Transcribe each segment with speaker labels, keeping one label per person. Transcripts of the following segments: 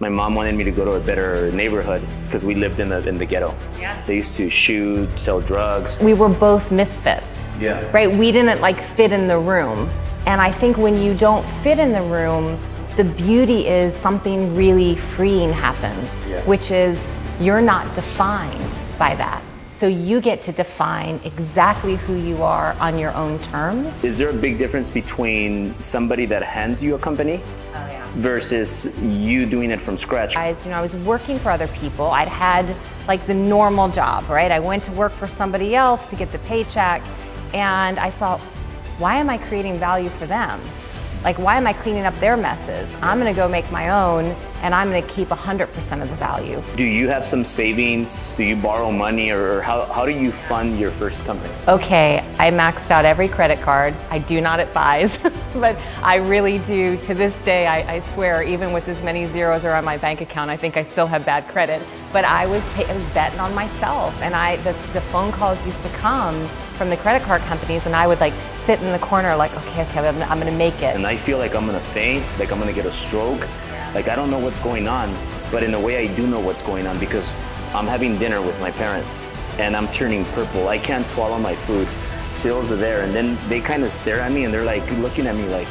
Speaker 1: My mom wanted me to go to a better neighborhood because we lived in the in the ghetto.
Speaker 2: Yeah.
Speaker 1: They used to shoot, sell drugs.
Speaker 2: We were both misfits.
Speaker 1: Yeah.
Speaker 2: Right? We didn't like fit in the room. And I think when you don't fit in the room, the beauty is something really freeing happens,
Speaker 1: Yeah.
Speaker 2: which is you're not defined by that. So you get to define exactly who you are on your own terms.
Speaker 1: Is there a big difference between somebody that hands you a company
Speaker 2: Oh yeah.
Speaker 1: Versus you doing it from scratch?
Speaker 2: guys, you know, I was working for other people. I'd had like the normal job, right? I went to work for somebody else to get the paycheck, and I thought, why am I creating value for them? Like, why am I cleaning up their messes? I'm gonna go make my own, and I'm gonna keep 100% of the value.
Speaker 1: Do you have some savings? Do you borrow money or how, how do you fund your first company?
Speaker 2: Okay, I maxed out every credit card. I do not advise, but I really do. To this day, I, I swear, even with as many zeros are on my bank account, I think I still have bad credit. But I was, pay, I was betting on myself, and I the, the phone calls used to come from the credit card companies, and I would like sit in the corner, like, okay, okay, I'm, I'm gonna make it.
Speaker 1: And I feel like I'm gonna faint, like I'm gonna get a stroke. Like I don't know what's going on, but in a way I do know what's going on because I'm having dinner with my parents and I'm turning purple. I can't swallow my food. Sales are there and then they kind of stare at me and they're like looking at me like,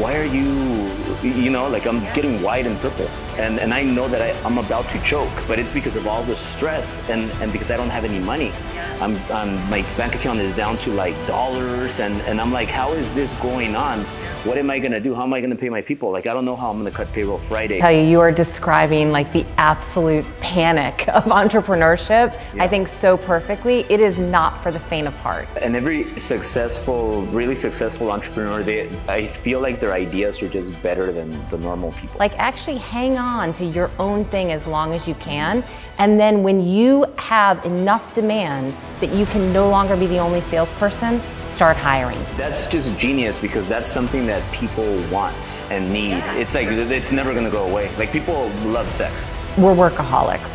Speaker 1: why are you, you know, like I'm getting white and purple. And, and I know that I, I'm about to choke, but it's because of all the stress and, and because I don't have any money. I'm, I'm, my bank account is down to like dollars and, and I'm like, how is this going on? What am I gonna do? How am I gonna pay my people? Like, I don't know how I'm gonna cut payroll Friday.
Speaker 2: tell you, you are describing like the absolute panic of entrepreneurship. I think so perfectly. It is not for the faint of heart.
Speaker 1: And every successful, really successful entrepreneur, they, I feel like their ideas are just better than the normal people.
Speaker 2: Like actually hang on to your own thing as long as you can. And then when you have enough demand that you can no longer be the only salesperson, start hiring.
Speaker 1: That's just genius because that's something that people want and need. It's like, it's never gonna go away. Like, people love sex.
Speaker 2: We're workaholics.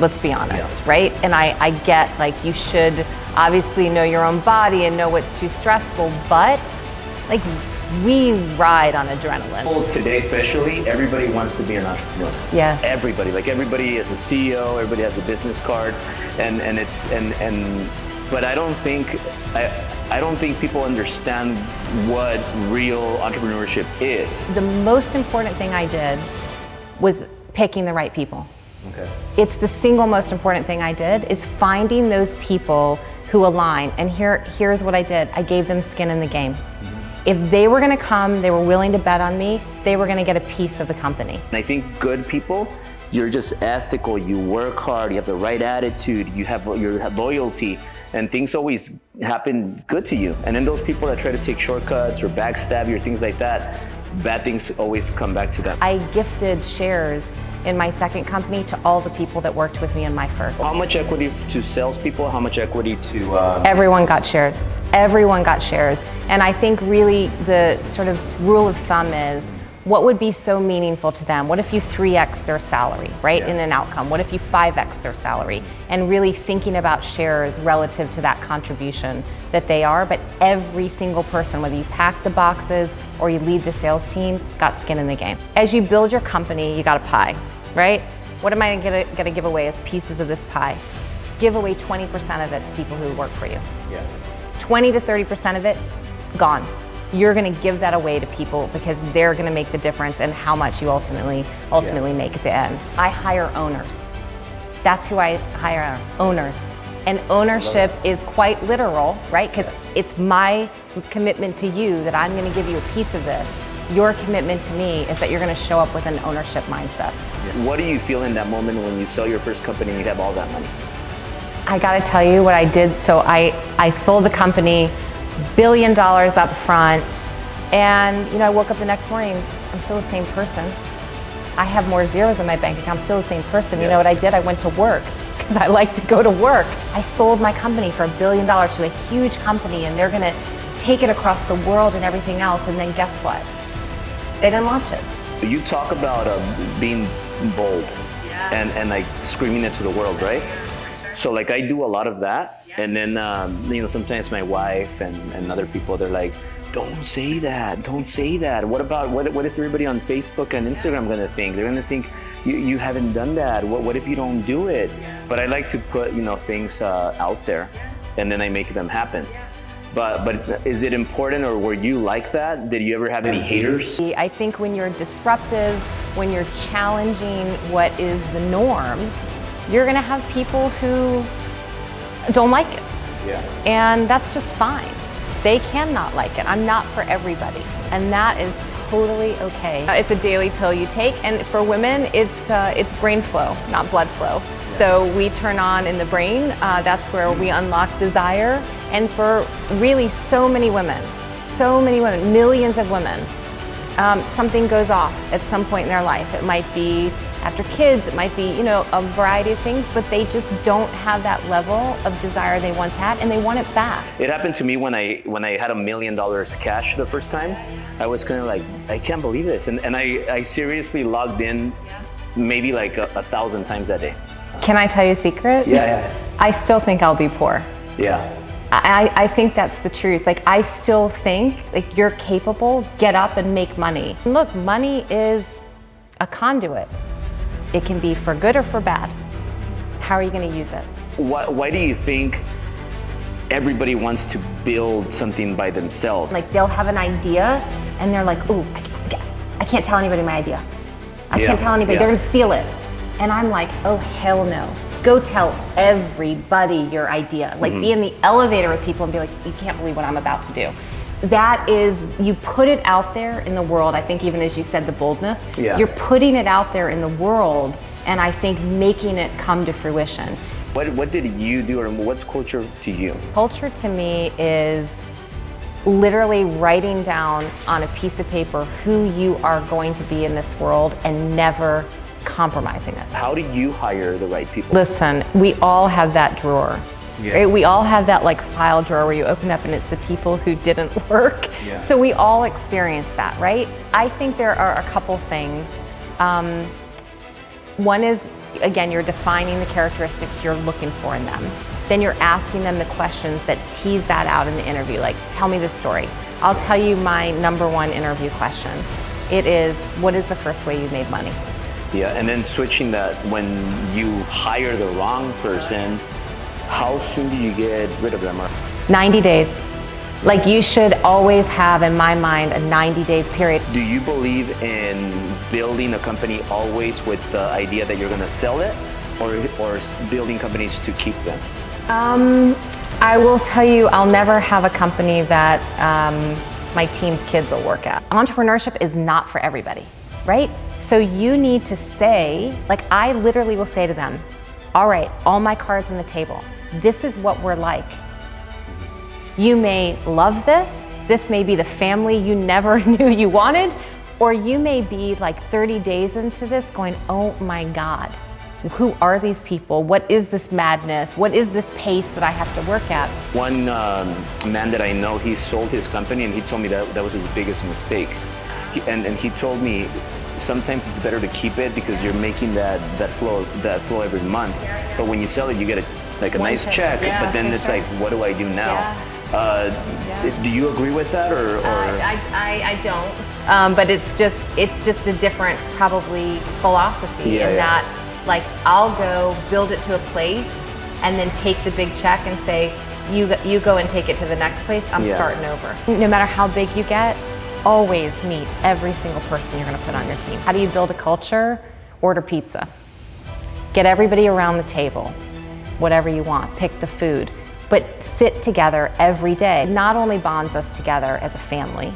Speaker 2: Let's be honest,
Speaker 1: Yeah.
Speaker 2: right? And I, I get like you should obviously know your own body and know what's too stressful, but like we ride on adrenaline.
Speaker 1: Well, today, especially, everybody wants to be an entrepreneur.
Speaker 2: Yeah.
Speaker 1: Everybody, like everybody is a CEO, everybody has a business card, and and it's and and. But I don't think I I don't think people understand what real entrepreneurship is.
Speaker 2: The most important thing I did was picking the right people.
Speaker 1: Okay.
Speaker 2: It's the single most important thing I did is finding those people who align. And here, here's what I did. I gave them skin in the game. Mm-hmm. If they were going to come, they were willing to bet on me, they were going to get a piece of the company.
Speaker 1: And I think good people, you're just ethical. You work hard. You have the right attitude. You have your loyalty, and things always happen good to you. And then those people that try to take shortcuts or backstab you or things like that, bad things always come back to them.
Speaker 2: I gifted shares in my second company to all the people that worked with me in my first.
Speaker 1: How much equity to salespeople? How much equity to? Uh,
Speaker 2: Everyone got shares. Everyone got shares. And I think really the sort of rule of thumb is what would be so meaningful to them? What if you 3x their salary, right,
Speaker 1: Yeah.
Speaker 2: in an outcome? What if you 5x their salary? And really thinking about shares relative to that contribution that they are. But every single person, whether you pack the boxes or you lead the sales team, got skin in the game. As you build your company, you got a pie, right? What am I gonna, gonna give away as pieces of this pie? Give away 20% of it to people who work for you.
Speaker 1: yeah.
Speaker 2: 20 to 30% of it gone. You're going to give that away to people because they're going to make the difference in how much you ultimately ultimately make at the end. I hire owners. That's who I hire owners. And ownership is quite literal, right? Because it's my commitment to you that I'm going to give you a piece of this. Your commitment to me is that you're going to show up with an ownership mindset.
Speaker 1: What do you feel in that moment when you sell your first company and you have all that money?
Speaker 2: I got to tell you what I did. So I, I sold the company, billion dollars up front, and you know I woke up the next morning. I'm still the same person. I have more zeros in my bank account. I'm still the same person. You
Speaker 1: Yeah.
Speaker 2: know what I did? I went to work because I like to go to work. I sold my company for a billion dollars to a huge company, and they're going to take it across the world and everything else. And then guess what? They didn't launch it.
Speaker 1: You talk about uh, being bold and, and like screaming it to the world, right? So like I do a lot of that, and then um, you know sometimes my wife and, and other people they're like, "Don't say that, don't say that. What about what what is everybody on Facebook and Instagram gonna think? They're gonna think you, you haven't done that. What, what if you don't do it? But I like to put, you know, things uh, out there and then I make them happen. But, but is it important or were you like that? Did you ever have any haters?
Speaker 2: I think when you're disruptive, when you're challenging what is the norm, you're going to have people who don't like it.
Speaker 1: Yeah.
Speaker 2: And that's just fine. They cannot like it. I'm not for everybody. And that is totally okay. Uh, it's a daily pill you take, and for women, it's uh, it's brain flow, not blood flow. So we turn on in the brain. Uh, that's where we unlock desire. And for really so many women, so many women, millions of women, um, something goes off at some point in their life. It might be after kids, it might be, you know, a variety of things, but they just don't have that level of desire they once had and they want it back.
Speaker 1: It happened to me when I when I had a million dollars cash the first time. I was kind of like, I can't believe this. And, and I, I seriously logged in maybe like a, a thousand times that day.
Speaker 2: Can I tell you a secret?
Speaker 1: Yeah, yeah.
Speaker 2: I still think I'll be poor.
Speaker 1: Yeah.
Speaker 2: I, I think that's the truth. Like, I still think like you're capable, get up and make money. And look, money is a conduit. It can be for good or for bad. How are you going to use it?
Speaker 1: Why, why do you think everybody wants to build something by themselves?
Speaker 2: Like, they'll have an idea and they're like, ooh, I can't, I can't tell anybody my idea. I
Speaker 1: Yeah,
Speaker 2: can't tell anybody.
Speaker 1: yeah.
Speaker 2: They're going to steal it. And I'm like, oh, hell no. Go tell everybody your idea. Like,
Speaker 1: Mm-hmm.
Speaker 2: be in the elevator with people and be like, you can't believe what I'm about to do. That is, you put it out there in the world. I think, even as you said, the boldness,
Speaker 1: Yeah.
Speaker 2: you're putting it out there in the world, and I think making it come to fruition.
Speaker 1: What, what did you do or what's culture to you?
Speaker 2: Culture to me is literally writing down on a piece of paper who you are going to be in this world and never compromising it.
Speaker 1: How do you hire the right people?
Speaker 2: Listen, we all have that drawer.
Speaker 1: Yeah.
Speaker 2: right? We all have that like file drawer where you open up and it's the people who didn't work.
Speaker 1: Yeah.
Speaker 2: So we all experience that, right? I think there are a couple things. Um, one is, again, you're defining the characteristics you're looking for in them. Then you're asking them the questions that tease that out in the interview, like, tell me this story. I'll tell you my number one interview question. It is, what is the first way you made money?
Speaker 1: Yeah, and then switching that when you hire the wrong person, how soon do you get rid of them?
Speaker 2: 90 days. Like, you should always have, in my mind, a 90 day period.
Speaker 1: do you believe in building a company always with the idea that you're going to sell it, or or building companies to keep them?
Speaker 2: Um, I will tell you, I'll never have a company that um, my team's kids will work at. Entrepreneurship is not for everybody, right? So you need to say, like, I literally will say to them, all right, all my cards on the table. This is what we're like. You may love this. This may be the family you never knew you wanted. Or you may be like 30 days into this going, oh my God, who are these people? What is this madness? What is this pace that I have to work at?
Speaker 1: One um, man that I know, he sold his company, and he told me that that was his biggest mistake. He, and and he told me sometimes it's better to keep it because you're making that that flow that flow every month. But when you sell it, you get a like a
Speaker 2: One
Speaker 1: nice
Speaker 2: check.
Speaker 1: check.
Speaker 2: Yeah,
Speaker 1: but then it's
Speaker 2: sure.
Speaker 1: like, what do I do now?
Speaker 2: Yeah.
Speaker 1: Uh,
Speaker 2: Yeah.
Speaker 1: Do you agree with that, or? or
Speaker 2: I, I, I don't. Um, but it's just it's just a different probably philosophy in that like I'll go build it to a place and then take the big check and say you go- you go and take it to the next place. I'm starting over. No matter how big you get, always meet every single person you're going to put on your team. How do you build a culture? Order pizza. Get everybody around the table. Whatever you want. Pick the food. But sit together every day. Not only bonds us together as a family,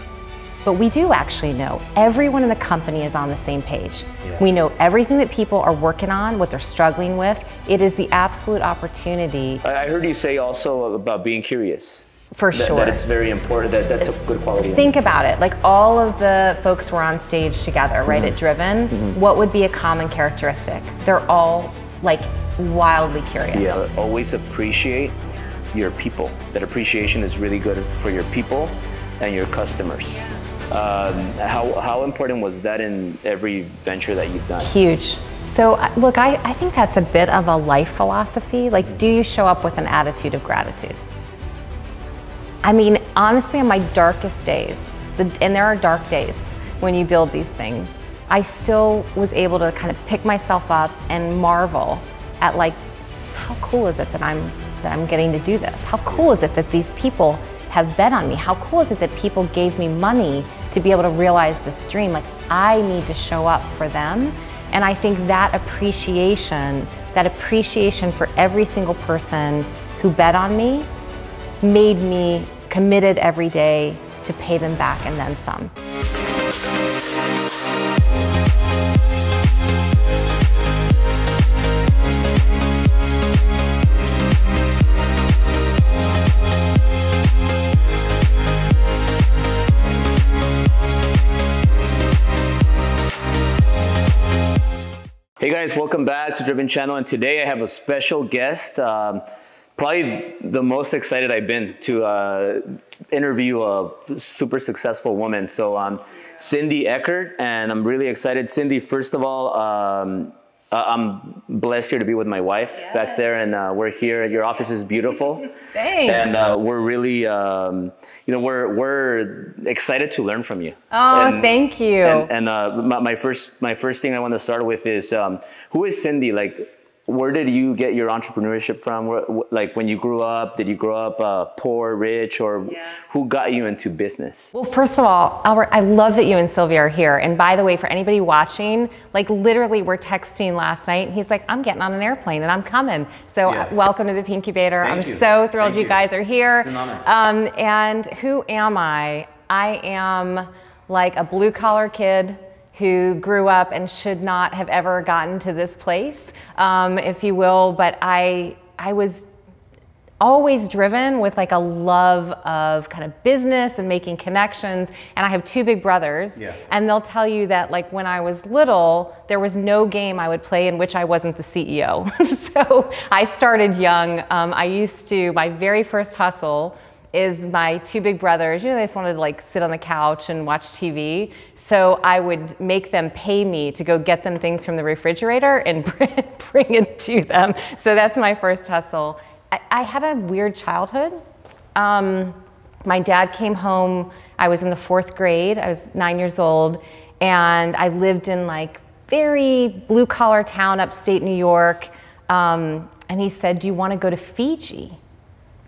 Speaker 2: but we do actually know everyone in the company is on the same page.
Speaker 1: Yeah.
Speaker 2: We know everything that people are working on, what they're struggling with. It is the absolute opportunity
Speaker 1: I I heard you say also about being curious.
Speaker 2: For
Speaker 1: That,
Speaker 2: sure.
Speaker 1: that it's very important. That that's a good quality.
Speaker 2: Think about it. Like all of the folks were on stage together, right,
Speaker 1: Mm-hmm.
Speaker 2: at Driven. What would be a common characteristic? They're all like wildly curious.
Speaker 1: Yeah, always appreciate your people. That appreciation is really good for your people and your customers. Um, how, how important was that in every venture that you've done?
Speaker 2: Huge. So, look, I, I think that's a bit of a life philosophy. Like, do you show up with an attitude of gratitude? I mean, honestly, on my darkest days, the, and there are dark days when you build these things, I still was able to kind of pick myself up and marvel at like, how cool is it that I'm that I'm getting to do this? How cool is it that these people have bet on me? How cool is it that people gave me money to be able to realize this dream? Like I need to show up for them. And I think that appreciation, that appreciation for every single person who bet on me made me committed every day to pay them back and then some.
Speaker 1: Hey guys, welcome back to Driven Channel, and today I have a special guest. Um, probably the most excited I've been to uh, interview a super successful woman. So, um, Cindy Eckert, and I'm really excited. Cindy, first of all, um, I'm blessed here to be with my wife yes. back there, and uh, we're here. Your office is beautiful.
Speaker 2: Thanks.
Speaker 1: And uh, we're really, um, you know, we're we're excited to learn from you.
Speaker 2: Oh, and, thank you.
Speaker 1: And, and uh, my, my, first my first thing I want to start with is um, who is Cindy? Like, where did you get your entrepreneurship from? Where, like when you grew up, did you grow up uh, poor, rich, or yeah. who got you into business?
Speaker 2: Well, first of all, Albert, I love that you and Sylvia are here. And by the way, for anybody watching, like literally, we're texting last night, and he's like, "I'm getting on an airplane and I'm coming." So yeah. welcome to the Pinkubator. I'm you. so thrilled you. you. guys are here.
Speaker 1: It's an honor.
Speaker 2: Um, and who am I? I am like a blue collar kid who grew up and should not have ever gotten to this place, um, if you will. But I, I was always driven with like a love of kind of business and making connections. And i have two big brothers. Yeah. and they'll tell you that like when i was little there was no game i would play in which i wasn't the ceo so i started young. Um, i used to my very first hustle is my two big brothers. You know they just wanted to like sit on the couch and watch tv so I would make them pay me to go get them things from the refrigerator and bring it to them. So that's my first hustle. I, I had a weird childhood. Um, my dad came home, I was in the fourth grade, I was nine years old, and I lived in like very blue collar town upstate New York. Um, and he said, Do you want to go to Fiji?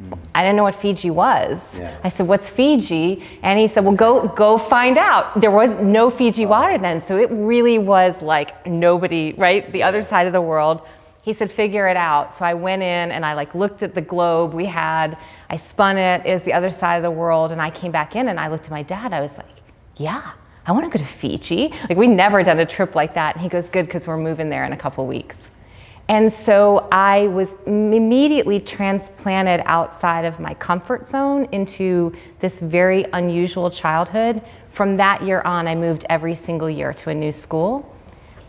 Speaker 2: Mm. I didn't know what Fiji was. Yeah. I said, "What's Fiji?" And he said, "Well, go go find out." There was no Fiji water then, so it really was like nobody, right? The other side of the world. He said, "Figure it out." So I went in and I like looked at the globe we had. I spun it is the other side of the world, and I came back in and I looked at my dad. I was like, "Yeah." I want to go to Fiji. Like we never done a trip like that. And he goes, good, because we're moving there in a couple weeks. And so I was immediately transplanted outside of my comfort zone into this very unusual childhood. From that year on, I moved every single year to a new school.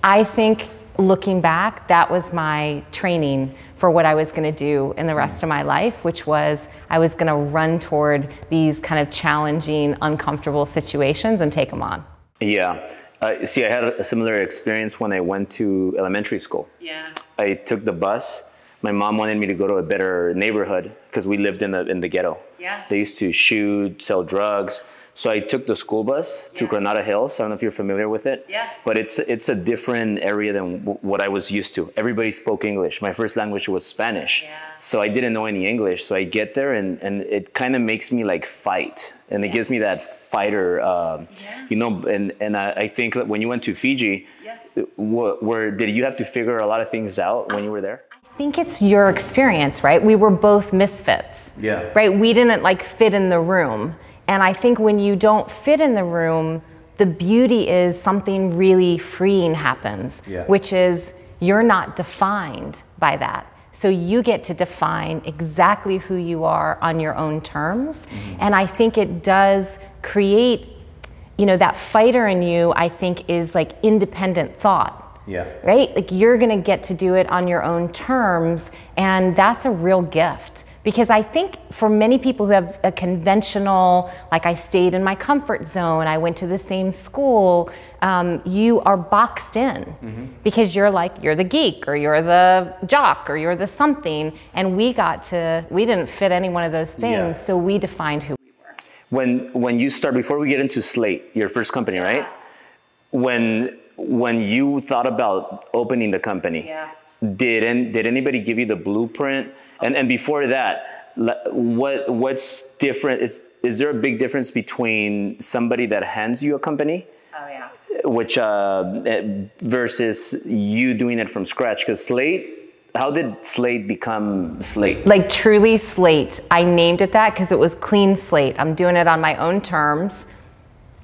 Speaker 2: I think looking back, that was my training for what I was going to do in the rest of my life, which was I was going to run toward these kind of challenging, uncomfortable situations and take them on.
Speaker 1: Yeah. Uh, see, I had a similar experience when I went to elementary school.
Speaker 2: Yeah.
Speaker 1: I took the bus. My mom wanted me to go to a better neighborhood because we lived in the in the ghetto.
Speaker 2: Yeah.
Speaker 1: They used to shoot, sell drugs. So I took the school bus to. Granada Hills. I don't know if you're familiar with it.
Speaker 2: Yeah.
Speaker 1: But it's it's a different area than w- what I was used to. Everybody spoke English. My first language was Spanish. Yeah. So I didn't know any English. So I get there and, and it kind of makes me like fight. And yes. it gives me that fighter, um, yeah. you know, and, and I, I, think that when you went to Fiji, yeah. what, where, did you have to figure a lot of things out when you were there?
Speaker 2: I think it's your experience, right? We were both misfits.
Speaker 1: Yeah.
Speaker 2: Right? We didn't like fit in the room. And I think when you don't fit in the room, the beauty is something really freeing happens, yeah. which is you're not defined by that. So you get to define exactly who you are on your own terms. Mm-hmm. And I think it does create, you know, that fighter in you, I think, is like independent thought.
Speaker 1: Yeah.
Speaker 2: Right? Like you're going to get to do it on your own terms. And that's a real gift. Because I think for many people who have a conventional, like I stayed in my comfort zone, I went to the same school, um, you are boxed in mm-hmm. because you're like, you're the geek or you're the jock or you're the something. And we got to, we didn't fit any one of those things, yeah. so we defined who we were.
Speaker 1: When, when you start, before we get into Slate, your first company, right? When when you thought about opening the company,
Speaker 2: Yeah.
Speaker 1: Did an, did anybody give you the blueprint? And and before that, le- what what's different? Is is there a big difference between somebody that hands you a company,
Speaker 2: Oh yeah.
Speaker 1: which uh, eh, versus you doing it from scratch? Because Slate, how did Slate become Slate?
Speaker 2: Like truly slate. I named it that because it was clean slate. I'm doing it on my own terms.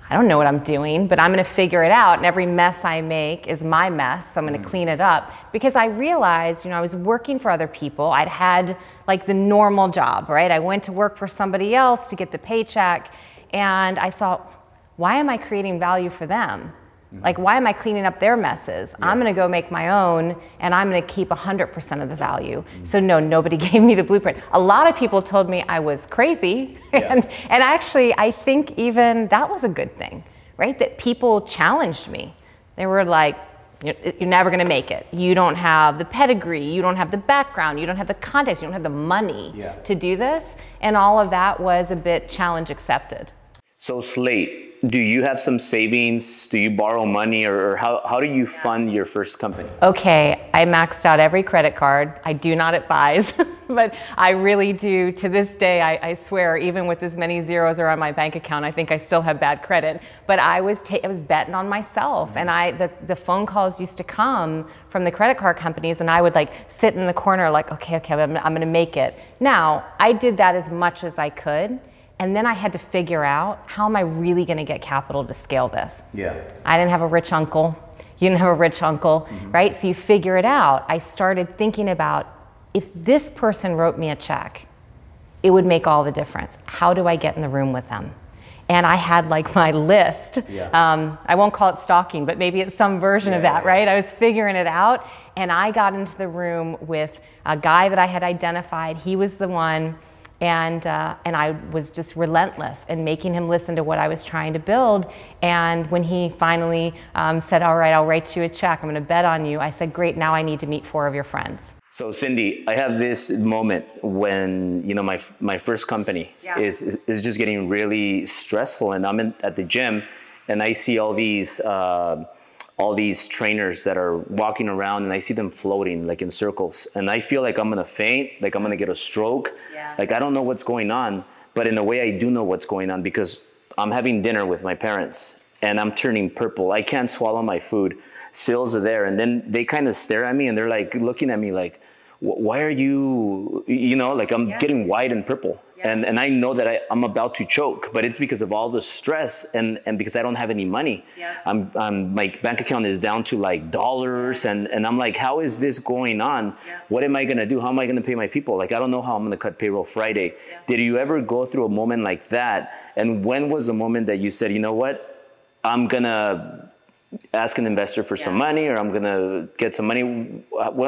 Speaker 2: I don't know what I'm doing, but I'm going to figure it out. And every mess I make is my mess. So I'm going to mm. clean it up because I realized, you know, I was working for other people. I'd had like the normal job, right? I went to work for somebody else to get the paycheck. And I thought, why am I creating value for them? Mm-hmm. Like, why am I cleaning up their messes? I'm going to go make my own and I'm going to keep 100% of the value. Mm-hmm. So, no, nobody gave me the blueprint. A lot of people told me I was crazy. And, and actually, I think even that was a good thing, right? That people challenged me. They were like, you're you're never going to make it. You don't have the pedigree. You don't have the background. You don't have the context. You don't have the money
Speaker 1: Yeah.
Speaker 2: to do this. And all of that was a bit challenge accepted.
Speaker 1: So Slate, do you have some savings? Do you borrow money, or, how how do you fund your first company?
Speaker 2: okay, I maxed out every credit card. I do not advise, but I really do. To this day, I, I swear, even with as many zeros are on my bank account, I think I still have bad credit. But I was ta- I was betting on myself, and I the, the phone calls used to come from the credit card companies, and I would like sit in the corner, like, okay, okay, I'm, I'm going to make it. Now, I did that as much as I could. And then I had to figure out how am I really going to get capital to scale this?
Speaker 1: Yeah.
Speaker 2: I didn't have a rich uncle. You didn't have a rich uncle, right? So you figure it out. I started thinking about if this person wrote me a check, it would make all the difference. How do I get in the room with them? And I had like my list.
Speaker 1: Yeah.
Speaker 2: Um, I won't call it stalking, but maybe it's some version of that,
Speaker 1: yeah.
Speaker 2: right? I was figuring it out, and I got into the room with a guy that I had identified. He was the one, and uh, and I was just relentless in making him listen to what I was trying to build. And when he finally um, said, "All right, I'll write you a check. I'm going to bet on you," I said, "Great. Now I need to meet four of your friends."
Speaker 1: So Cindy, I have this moment when you know my my first company
Speaker 2: Yeah.
Speaker 1: is, is is just getting really stressful, and I'm in, at the gym, and I see all these uh, all these trainers that are walking around, and I see them floating like in circles, and I feel like I'm gonna faint, like I'm gonna get a stroke,
Speaker 2: Yeah.
Speaker 1: like I don't know what's going on, but in a way I do know what's going on because I'm having dinner with my parents. And I'm turning purple. I can't swallow my food. Sales are there, and then they kind of stare at me, and they're like looking at me like, "Wh- why are you you know like i'm
Speaker 2: Yeah.
Speaker 1: getting white and purple.
Speaker 2: Yeah.
Speaker 1: and and i know that I, i'm about to choke but it's because of all the stress and and because i don't have any money.
Speaker 2: Yeah.
Speaker 1: i'm, I'm my bank account is down to like dollars and and i'm like how is this going on?
Speaker 2: Yeah.
Speaker 1: what am i going to do? How am i going to pay my people? Like i don't know how i'm going to cut payroll friday. Did you ever go through a moment like that? And when was the moment that you said you know what? I'm going to ask an investor for some money or i'm going to get some money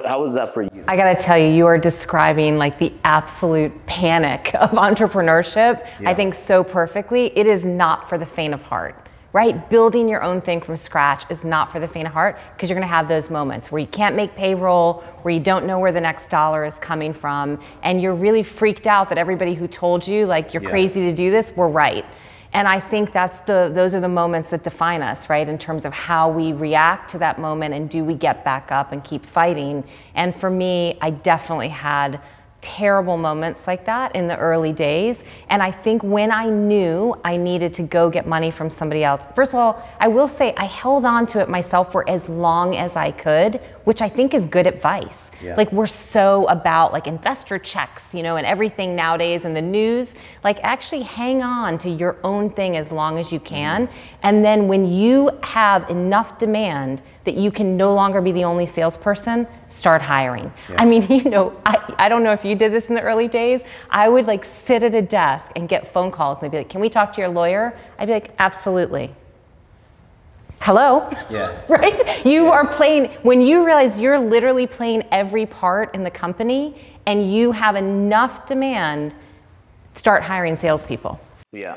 Speaker 1: how was that for you
Speaker 2: I gotta tell you, you are describing like the absolute panic of entrepreneurship.
Speaker 1: Yeah.
Speaker 2: I think so perfectly. It is not for the faint of heart, right? Building your own thing from scratch is not for the faint of heart because you're gonna have those moments where you can't make payroll, where you don't know where the next dollar is coming from, and you're really freaked out that everybody who told you like you're
Speaker 1: Yeah.
Speaker 2: crazy to do this were right. And I think that's the those are the moments that define us, right? In terms of how we react to that moment and do we get back up and keep fighting. And for me, I definitely had terrible moments like that in the early days. And I think when I knew I needed to go get money from somebody else, first of all, I will say I held on to it myself for as long as I could, which I think is good advice.
Speaker 1: Yeah.
Speaker 2: Like we're so about like investor checks, you know, and everything nowadays in the news. Like actually hang on to your own thing as long as you can. Mm-hmm. And then when you have enough demand that you can no longer be the only salesperson, start hiring. I mean, you know, I, I don't know if you did this in the early days. I would like sit at a desk and get phone calls and they'd be like, Can we talk to your lawyer? I'd be like, Absolutely. Hello?
Speaker 1: Yeah.
Speaker 2: right? You are playing, when you realize you're literally playing every part in the company and you have enough demand, start hiring salespeople.
Speaker 1: Yeah.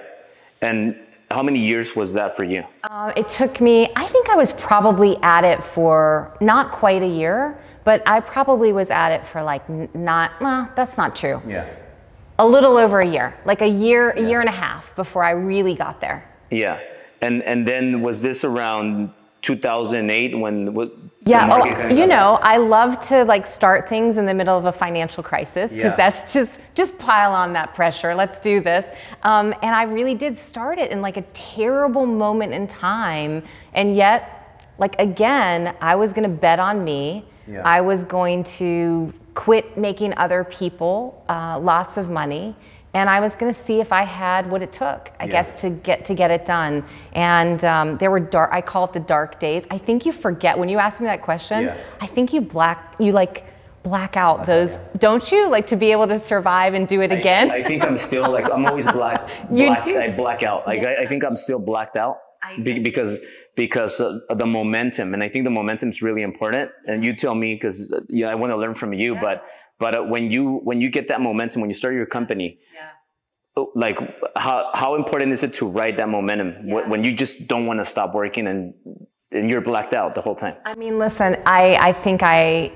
Speaker 1: And how many years was that for you?
Speaker 2: Uh, it took me, I think I was probably at it for not quite a year, but I probably was at it for like not, well, that's not true.
Speaker 1: Yeah.
Speaker 2: A little over a year, like a year, a year and a half before I really got there.
Speaker 1: Yeah. And and then was this around 2008 when what,
Speaker 2: yeah oh, you know i love to like start things in the middle of a financial crisis because yeah. that's just just pile on that pressure. Let's do this. Um, and i really did start it in like a terrible moment in time. And yet like again i was going to bet on me. Yeah. i was going to quit making other people uh, lots of money and I was going to see if I had what it took, I yeah. guess, to get to get it done. And um, there were dark. I call it the dark days. I think you forget when you ask me that question. Yeah. I think you black. You like black out black those, yeah. don't you? Like to be able to survive and do it
Speaker 1: I,
Speaker 2: again.
Speaker 1: I think I'm still like I'm always black. you black, do? I black out. Like I, I, think I'm still blacked out be, because because uh, the momentum, and I think the momentum is really important. And you tell me because uh, yeah, I want to learn from you, but but uh, when you when you get that momentum, when you start your company, yeah. Oh, like how how important is it to ride that momentum yeah. when you just don't want to stop working and and you're blacked out the whole time?
Speaker 2: I mean, listen, I I think I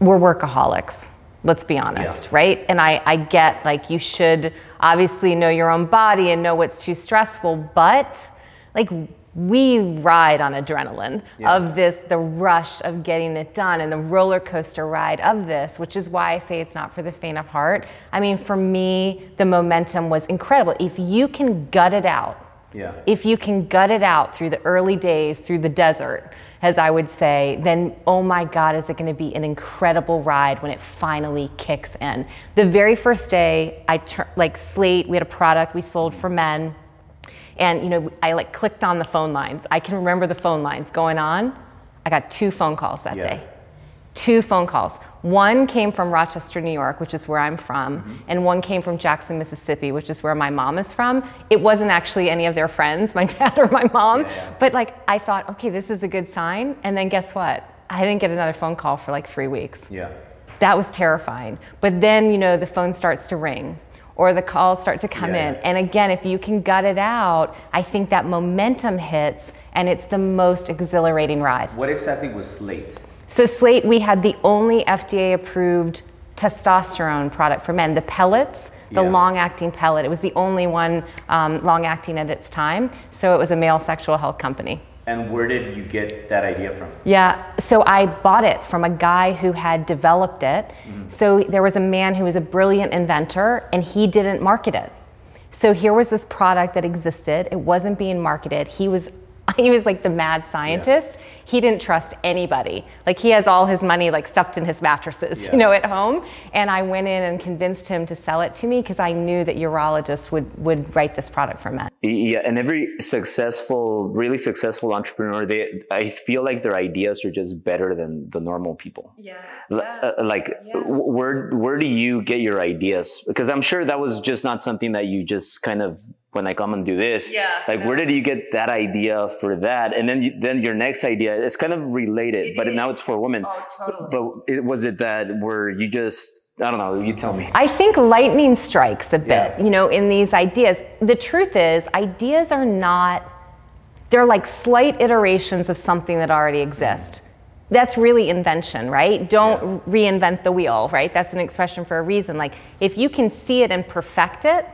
Speaker 2: we're workaholics. Let's be honest, yeah. right? And I I get like you should obviously know your own body and know what's too stressful, but like we ride on adrenaline yeah. of this the rush of getting it done and the roller coaster ride of this which is why i say it's not for the faint of heart i mean for me the momentum was incredible if you can gut it out yeah. if you can gut it out through the early days through the desert as i would say then oh my god is it going to be an incredible ride when it finally kicks in the very first day i turned like slate we had a product we sold for men and you know, I like clicked on the phone lines. I can remember the phone lines going on. I got two phone calls that yeah. day. Two phone calls. One came from Rochester, New York, which is where I'm from, mm-hmm. and one came from Jackson, Mississippi, which is where my mom is from. It wasn't actually any of their friends, my dad or my mom, yeah. but like I thought, okay, this is a good sign. And then guess what? I didn't get another phone call for like three weeks. Yeah. That was terrifying. But then, you know, the phone starts to ring or the calls start to come yeah. in. And again, if you can gut it out, I think that momentum hits and it's the most exhilarating ride.
Speaker 1: What exactly was Slate?
Speaker 2: So, Slate, we had the only FDA approved testosterone product for men, the pellets. The yeah. long acting pellet. It was the only one um, long acting at its time. So it was a male sexual health company.
Speaker 1: And where did you get that idea from?
Speaker 2: Yeah, so I bought it from a guy who had developed it. Mm. So there was a man who was a brilliant inventor and he didn't market it. So here was this product that existed. It wasn't being marketed. He was he was like the mad scientist. Yeah he didn't trust anybody. Like he has all his money like stuffed in his mattresses, yeah. you know, at home. And I went in and convinced him to sell it to me because I knew that urologists would would write this product for men.
Speaker 1: Yeah, and every successful, really successful entrepreneur, they I feel like their ideas are just better than the normal people. Yeah. yeah. Uh, like yeah. where where do you get your ideas? Because I'm sure that was just not something that you just kind of when I come and do this. Yeah. Like, yeah. where did you get that idea for that? And then, you, then your next idea, it's kind of related, it but is. now it's for women. Oh, totally. But it, was it that where you just, I don't know, you tell me.
Speaker 2: I think lightning strikes a bit, yeah. you know, in these ideas. The truth is, ideas are not, they're like slight iterations of something that already exists. That's really invention, right? Don't yeah. reinvent the wheel, right? That's an expression for a reason. Like, if you can see it and perfect it,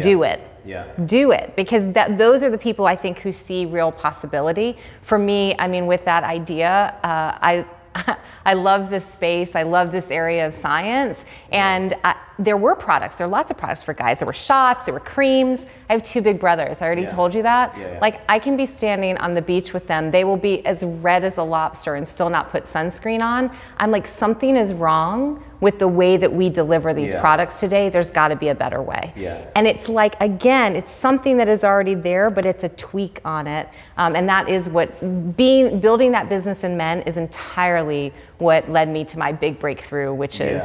Speaker 2: do it yeah. do it because that those are the people I think who see real possibility. For me, I mean, with that idea, uh, I I love this space. I love this area of science. And I, there were products. There were lots of products for guys. There were shots. There were creams. I have two big brothers. I already yeah. told you that. Yeah, yeah. Like I can be standing on the beach with them. They will be as red as a lobster and still not put sunscreen on. I'm like something is wrong with the way that we deliver these products today. There's got to be a better way. Yeah. And it's like again, it's something that is already there, but it's a tweak on it. Um, and that is what being building that business in men is entirely what led me to my big breakthrough, which is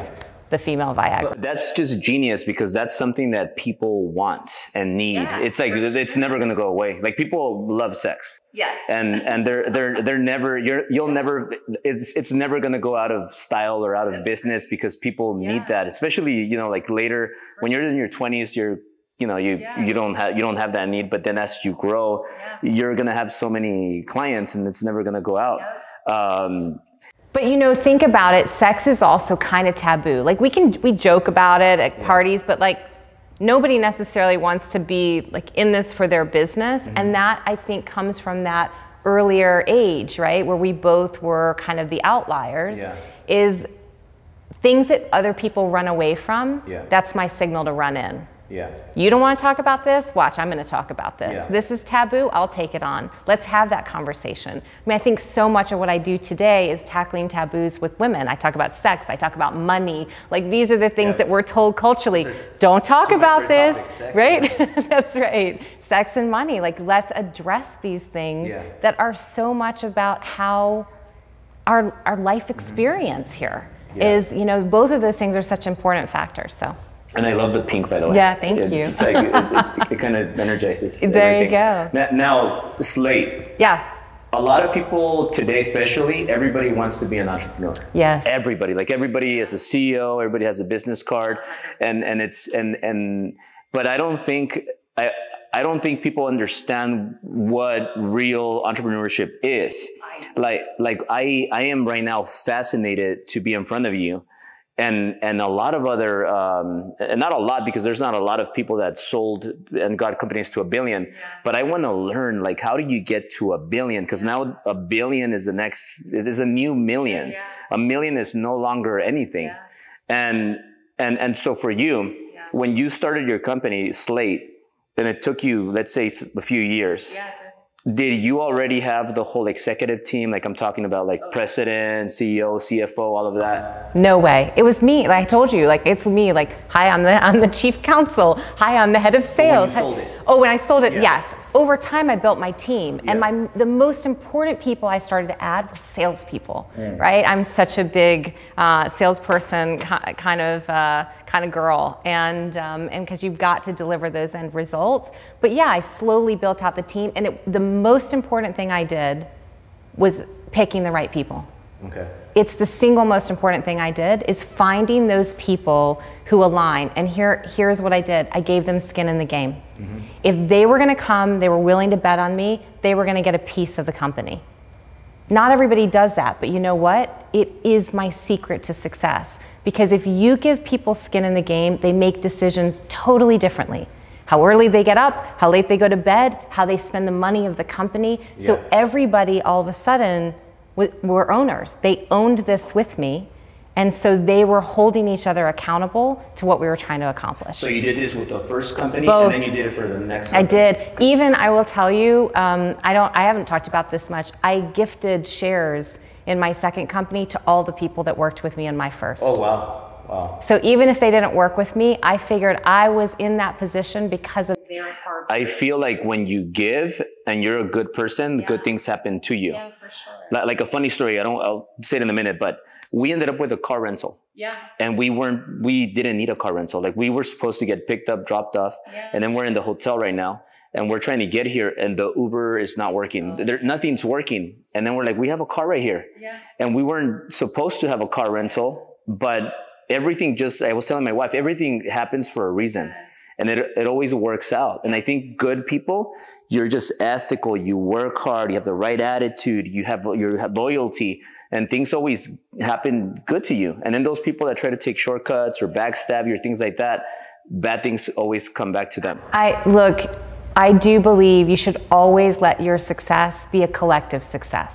Speaker 2: the female Viagra.
Speaker 1: That's just genius because that's something that people want and need. Yeah, it's like it's never going to go away. Like people love sex. Yes. And and they're they're they're never you're you'll never it's it's never going to go out of style or out of business because people yeah. need that. Especially, you know, like later when you're in your 20s, you're you know you yeah. you don't have you don't have that need but then as you grow you're going to have so many clients and it's never going to go out yep. um,
Speaker 2: but you know, think about it. Sex is also kind of taboo. Like we can we joke about it at yeah. parties, but like Nobody necessarily wants to be like in this for their business,
Speaker 1: Mm-hmm.
Speaker 2: and that I think comes from that earlier age, right, where we both were kind of the outliers.
Speaker 1: Yeah.
Speaker 2: Is things that other people run away from.
Speaker 1: Yeah.
Speaker 2: That's my signal to run in.
Speaker 1: Yeah.
Speaker 2: You don't want to talk about this? Watch, I'm going to talk about this.
Speaker 1: Yeah.
Speaker 2: This is taboo. I'll take it on. Let's have that conversation. I mean, I think so much of what I do today is tackling taboos with women. I talk about sex, I talk about money. Like, these are the things
Speaker 1: Yeah.
Speaker 2: that we're told culturally. Don't talk
Speaker 1: two of my
Speaker 2: about this,
Speaker 1: and
Speaker 2: right? That's right. Sex and money. Like, let's address these things
Speaker 1: Yeah.
Speaker 2: that are so much about how our, our life experience here
Speaker 1: Mm-hmm.
Speaker 2: Is, you know, both of those things are such important factors. So.
Speaker 1: And I love the pink, by the way.
Speaker 2: Yeah, thank
Speaker 1: It-
Speaker 2: you.
Speaker 1: It's like, it, it, it kind of energizes.
Speaker 2: There you go.
Speaker 1: Now, now, Slate.
Speaker 2: Yeah,
Speaker 1: A lot of people today, especially, everybody wants to be an entrepreneur.
Speaker 2: Yes.
Speaker 1: Everybody, like everybody is a CEO, everybody has a business card, and and it's and and. But I don't think I I don't think people understand what real entrepreneurship is. Like like I I am right now fascinated to be in front of you. And and a lot of other um, and not a lot because there's not a lot of people that sold and got companies to a billion. But I want to learn like how do you get to a billion? Because now a billion is the next it is a new million. A million is no longer anything. And and and so for you, when you started your company Slate, and it took you let's say a few years. Did you already have the whole executive team? Like I'm talking about like president, CEO, CFO, all of that.
Speaker 2: No way. It was me. Like I told you, like it's me. Like, hi, I'm the I'm the chief counsel. Hi, I'm the head of sales. Hi-
Speaker 1: sold it.
Speaker 2: Oh, when I sold it,
Speaker 1: Yeah.
Speaker 2: yes. Over time, I built my team, and my the most important people I started to add were salespeople. Right? I'm such a big uh, salesperson kind of uh, kind of girl, and um, and because you've got to deliver those end results. But yeah, I slowly built out the team, and it, the most important thing I did was picking the right people
Speaker 1: Okay.
Speaker 2: It's the single most important thing I did is finding those people who align. And here, here's what I did. I gave them skin in the game. Mm-hmm. If they were going to come, they were willing to bet on me, they were going to get a piece of the company. Not everybody does that, but you know what? It is my secret to success. Because if you give people skin in the game, they make decisions totally differently. How early they get up, how late they go to bed, how they spend the money of the company. So everybody all of a sudden were owners. They owned this with me. And so they were holding each other accountable to what we were trying to accomplish.
Speaker 1: So you did this with the first company,
Speaker 2: Both.
Speaker 1: and then you did it for the next.
Speaker 2: I did. Even I will tell you, um, I don't. I haven't talked about this much. I gifted shares in my second company to all the people that worked with me in my first.
Speaker 1: Oh wow, wow.
Speaker 2: So even if they didn't work with me, I figured I was in that position because of their hard.
Speaker 1: I feel like when you give and you're a good person, good things happen to you.
Speaker 2: Yeah, for sure.
Speaker 1: Li- Like a funny story. I don't. I'll say it in a minute, but we ended up with a car rental.
Speaker 2: Yeah.
Speaker 1: and we weren't we didn't need a car rental like we were supposed to get picked up dropped off and then we're in the hotel right now and we're trying to get here and the uber is not working oh. there, nothing's working and then we're like we have a car right here
Speaker 2: Yeah.
Speaker 1: and we weren't supposed to have a car rental but everything just i was telling my wife everything happens for a reason and it, it always works out and i think good people you're just ethical you work hard you have the right attitude you have your loyalty and things always happen good to you and then those people that try to take shortcuts or backstab you or things like that bad things always come back to them
Speaker 2: I look. I do believe you should always let your success be a collective success.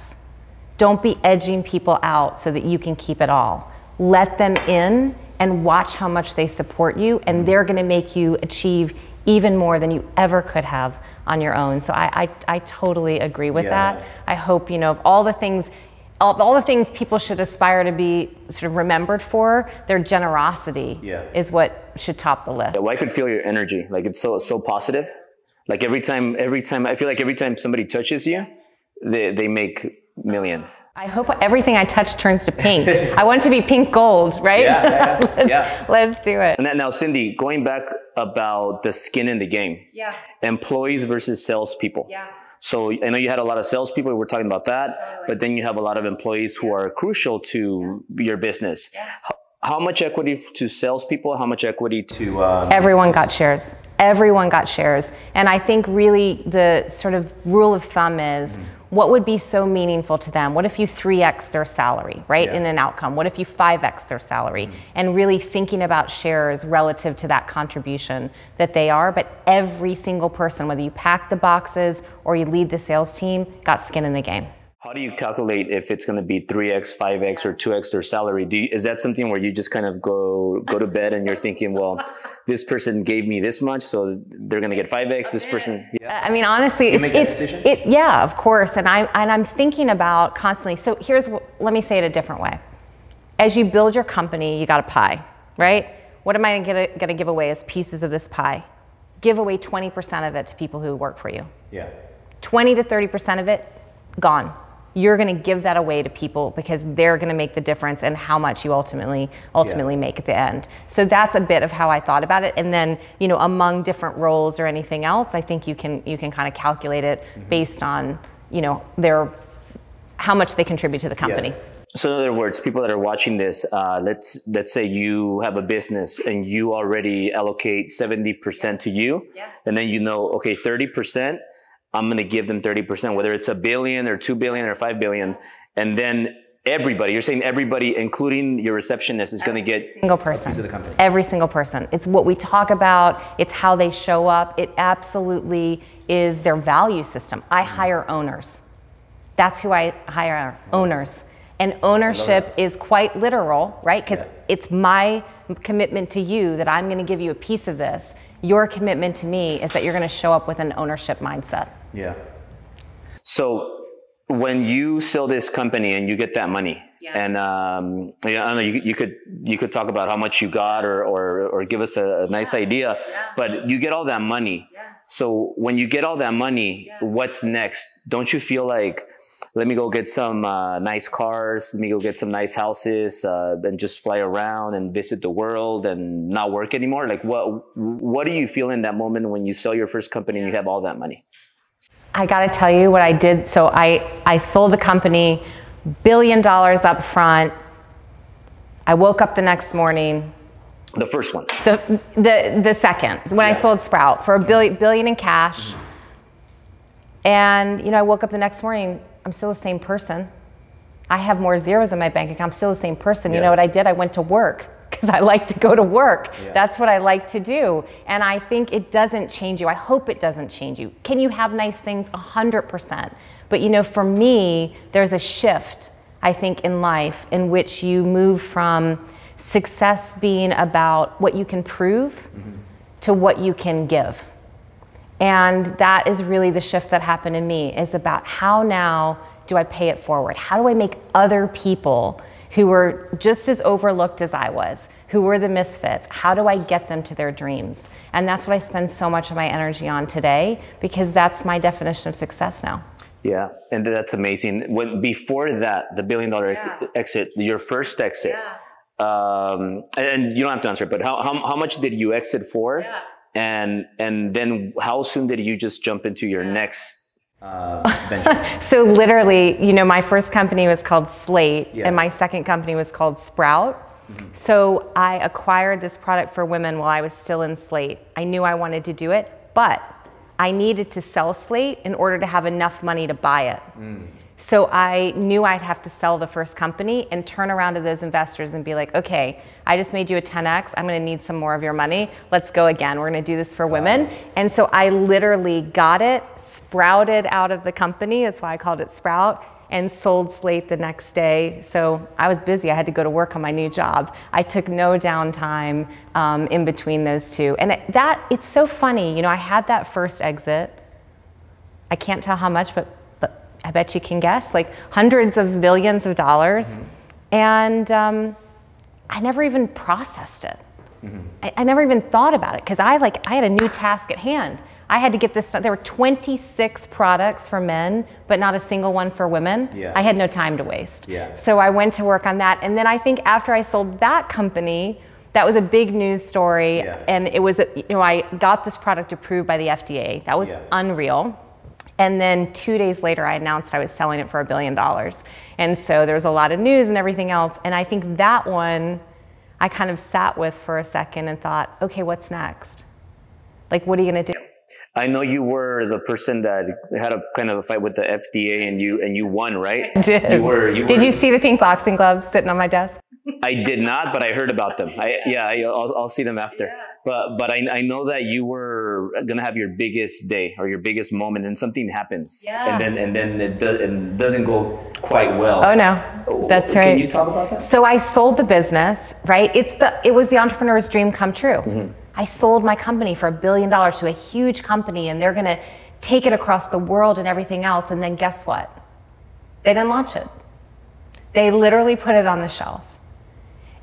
Speaker 2: Don't be edging people out so that you can keep it all. Let them in and watch how much they support you, and mm-hmm. they're going to make you achieve even more than you ever could have on your own. So I, I, I totally agree with
Speaker 1: Yeah.
Speaker 2: that. I hope you know of all the things. All, all the things people should aspire to be sort of remembered for, their generosity
Speaker 1: Yeah.
Speaker 2: is what should top the list.
Speaker 1: well i could feel your energy like it's so so positive like every time every time i feel like every time somebody touches you they, they make millions
Speaker 2: I hope everything I touch turns to pink. I want to be pink gold, right?
Speaker 1: Yeah, yeah, yeah.
Speaker 2: let's,
Speaker 1: Yeah.
Speaker 2: let's do it.
Speaker 1: And that, now, Cindy, going back about the skin in the game,
Speaker 2: Yeah.
Speaker 1: employees versus salespeople.
Speaker 2: Yeah.
Speaker 1: So I know you had a lot of salespeople. We're talking about that, but then you have a lot of employees who are crucial to your business. How, how much equity to salespeople? How much equity to? Um,
Speaker 2: Everyone got shares. Everyone got shares. And I think really the sort of rule of thumb is what would be so meaningful to them? What if you 3x their salary, right, yeah. in an outcome? What if you 5x their salary? Mm-hmm. And really thinking about shares relative to that contribution that they are. But every single person, whether you pack the boxes or you lead the sales team, got skin in the game.
Speaker 1: How do you calculate if it's going to be 3x, 5x, or 2x their salary? You, is that something where you just kind of go go to bed and you're thinking, well, this person gave me this much, so they're going to get 5x. This person,
Speaker 2: yeah. I mean, honestly, you it, it's it, yeah, of course. And I and I'm thinking about constantly. So here's let me say it a different way. As you build your company, you got a pie, right? What am I going to give away as pieces of this pie? Give away 20% of it to people who work for you.
Speaker 1: Yeah.
Speaker 2: 20 to 30% of it gone you're going to give that away to people because they're going to make the difference in how much you ultimately ultimately yeah. make at the end. So that's a bit of how I thought about it. And then, you know, among different roles or anything else, I think you can you can kind of calculate it mm-hmm. based on, you know, their how much they contribute to the company. Yeah.
Speaker 1: So in other words, people that are watching this, uh, let's let's say you have a business and you already allocate seventy percent to you, yeah. and then you know, okay, thirty percent I'm going to give them 30%, whether it's a billion or 2 billion or 5 billion. And then everybody, you're saying everybody, including your receptionist, is going to get
Speaker 2: single person. Every single person. It's what we talk about. It's how they show up. It absolutely is their value system. I mm-hmm. hire owners. That's who I hire, owners. And ownership is quite literal, right? Because yeah. it's my commitment to you that I'm going to give you a piece of this. Your commitment to me is that you're going to show up with an ownership mindset.
Speaker 1: Yeah. So when you sell this company and you get that money, yeah. and um, yeah, I don't know, you, you, could you could talk about how much you got or or, or give us a, a nice yeah. idea, but you get all that money. So when you get all that money, what's next? Don't you feel like let me go get some uh, nice cars, let me go get some nice houses, uh, and just fly around and visit the world and not work anymore? Like, what what do you feel in that moment when you sell your first company and you have all that money?
Speaker 2: I got to tell you what I did. So I, I sold the company, billion dollars up front. I woke up the next morning.
Speaker 1: The first one.
Speaker 2: The, the, the second, when yeah. I sold Sprout for a billion, billion in cash. Mm-hmm. And, you know, I woke up the next morning, I'm still the same person. I have more zeros in my bank account. I'm still the same person. Yeah. You know what I did? I went to work because I like to go to work. Yeah. That's what I like to do. And I think it doesn't change you. I hope it doesn't change you. Can you have nice things? 100%. But you know, for me, there's a shift, I think, in life in which you move from success being about what you can prove mm-hmm. to what you can give. And that is really the shift that happened in me is about how now do I pay it forward? How do I make other people who were just as overlooked as I was, who were the misfits. How do I get them to their dreams? And that's what I spend so much of my energy on today because that's my definition of success now.
Speaker 1: Yeah, and that's amazing. When before that, the billion dollar yeah. exit, your first exit, yeah. um, and you don't have to answer it, but how, how, how much did you exit for? Yeah. And and then how soon did you just jump into your next
Speaker 2: uh, so literally, you know, my first company was called Slate, yeah. and my second company was called Sprout. Mm-hmm. So I acquired this product for women while I was still in Slate. I knew I wanted to do it, but I needed to sell Slate in order to have enough money to buy it. Mm. So I knew I'd have to sell the first company and turn around to those investors and be like, okay, I just made you a 10x. I'm going to need some more of your money. Let's go again. We're going to do this for women. And so I literally got it, sprouted out of the company. That's why I called it Sprout and sold Slate the next day. So I was busy. I had to go to work on my new job. I took no downtime um, in between those two. And that, it's so funny. You know, I had that first exit. I can't tell how much, but I bet you can guess, like hundreds of billions of dollars. Mm-hmm. And um, I never even processed it. Mm-hmm. I, I, never even thought about it because I like I had a new task at hand. I had to get this. There were 26 products for men, but not a single one for women. Yeah. I had no time to waste. Yeah. So I went to work on that, and then I think after I sold that company, that was a big news story, yeah. and it was you know I got this product approved by the FDA. That was yeah. unreal. And then two days later, I announced I was selling it for a billion dollars. And so there was a lot of news and everything else. And I think that one I kind of sat with for a second and thought, okay, what's next? Like, what are you going to do?
Speaker 1: I know you were the person that had a kind of a fight with the FDA, and you and you won, right?
Speaker 2: I did.
Speaker 1: You were. You
Speaker 2: did
Speaker 1: were,
Speaker 2: you see the pink boxing gloves sitting on my desk?
Speaker 1: I did not, but I heard about them. I yeah, I, will I'll see them after. Yeah. But but I, I know that you were gonna have your biggest day or your biggest moment, and something happens, yeah. and then and then it, do, it doesn't go quite well.
Speaker 2: Oh no, that's right.
Speaker 1: Can you talk about that?
Speaker 2: So I sold the business, right? It's the it was the entrepreneur's dream come true. Mm-hmm. I sold my company for a billion dollars to a huge company, and they're gonna take it across the world and everything else. And then guess what? They didn't launch it. They literally put it on the shelf.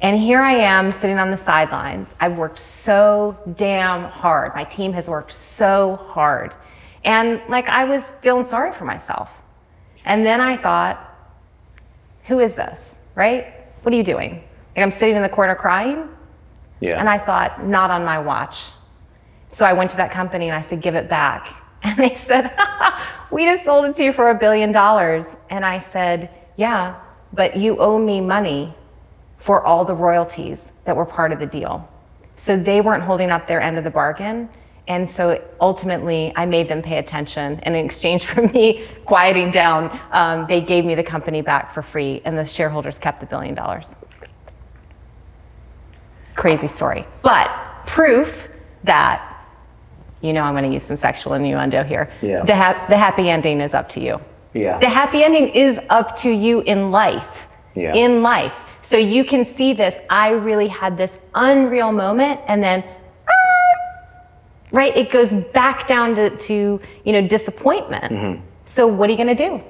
Speaker 2: And here I am sitting on the sidelines. I've worked so damn hard. My team has worked so hard. And like I was feeling sorry for myself. And then I thought, who is this? Right? What are you doing? Like I'm sitting in the corner crying?
Speaker 1: Yeah.
Speaker 2: And I thought, not on my watch. So I went to that company and I said, give it back. And they said, we just sold it to you for a billion dollars. And I said, yeah, but you owe me money for all the royalties that were part of the deal. So they weren't holding up their end of the bargain. And so ultimately, I made them pay attention. And in exchange for me quieting down, um, they gave me the company back for free, and the shareholders kept the billion dollars. Crazy story. But proof that, you know, I'm going to use some sexual innuendo here.
Speaker 1: Yeah.
Speaker 2: The, ha- the happy ending is up to you.
Speaker 1: Yeah.
Speaker 2: The happy ending is up to you in life.
Speaker 1: Yeah.
Speaker 2: In life. So you can see this. I really had this unreal moment and then right it goes back down to, to you know disappointment mm-hmm. so what are you going to do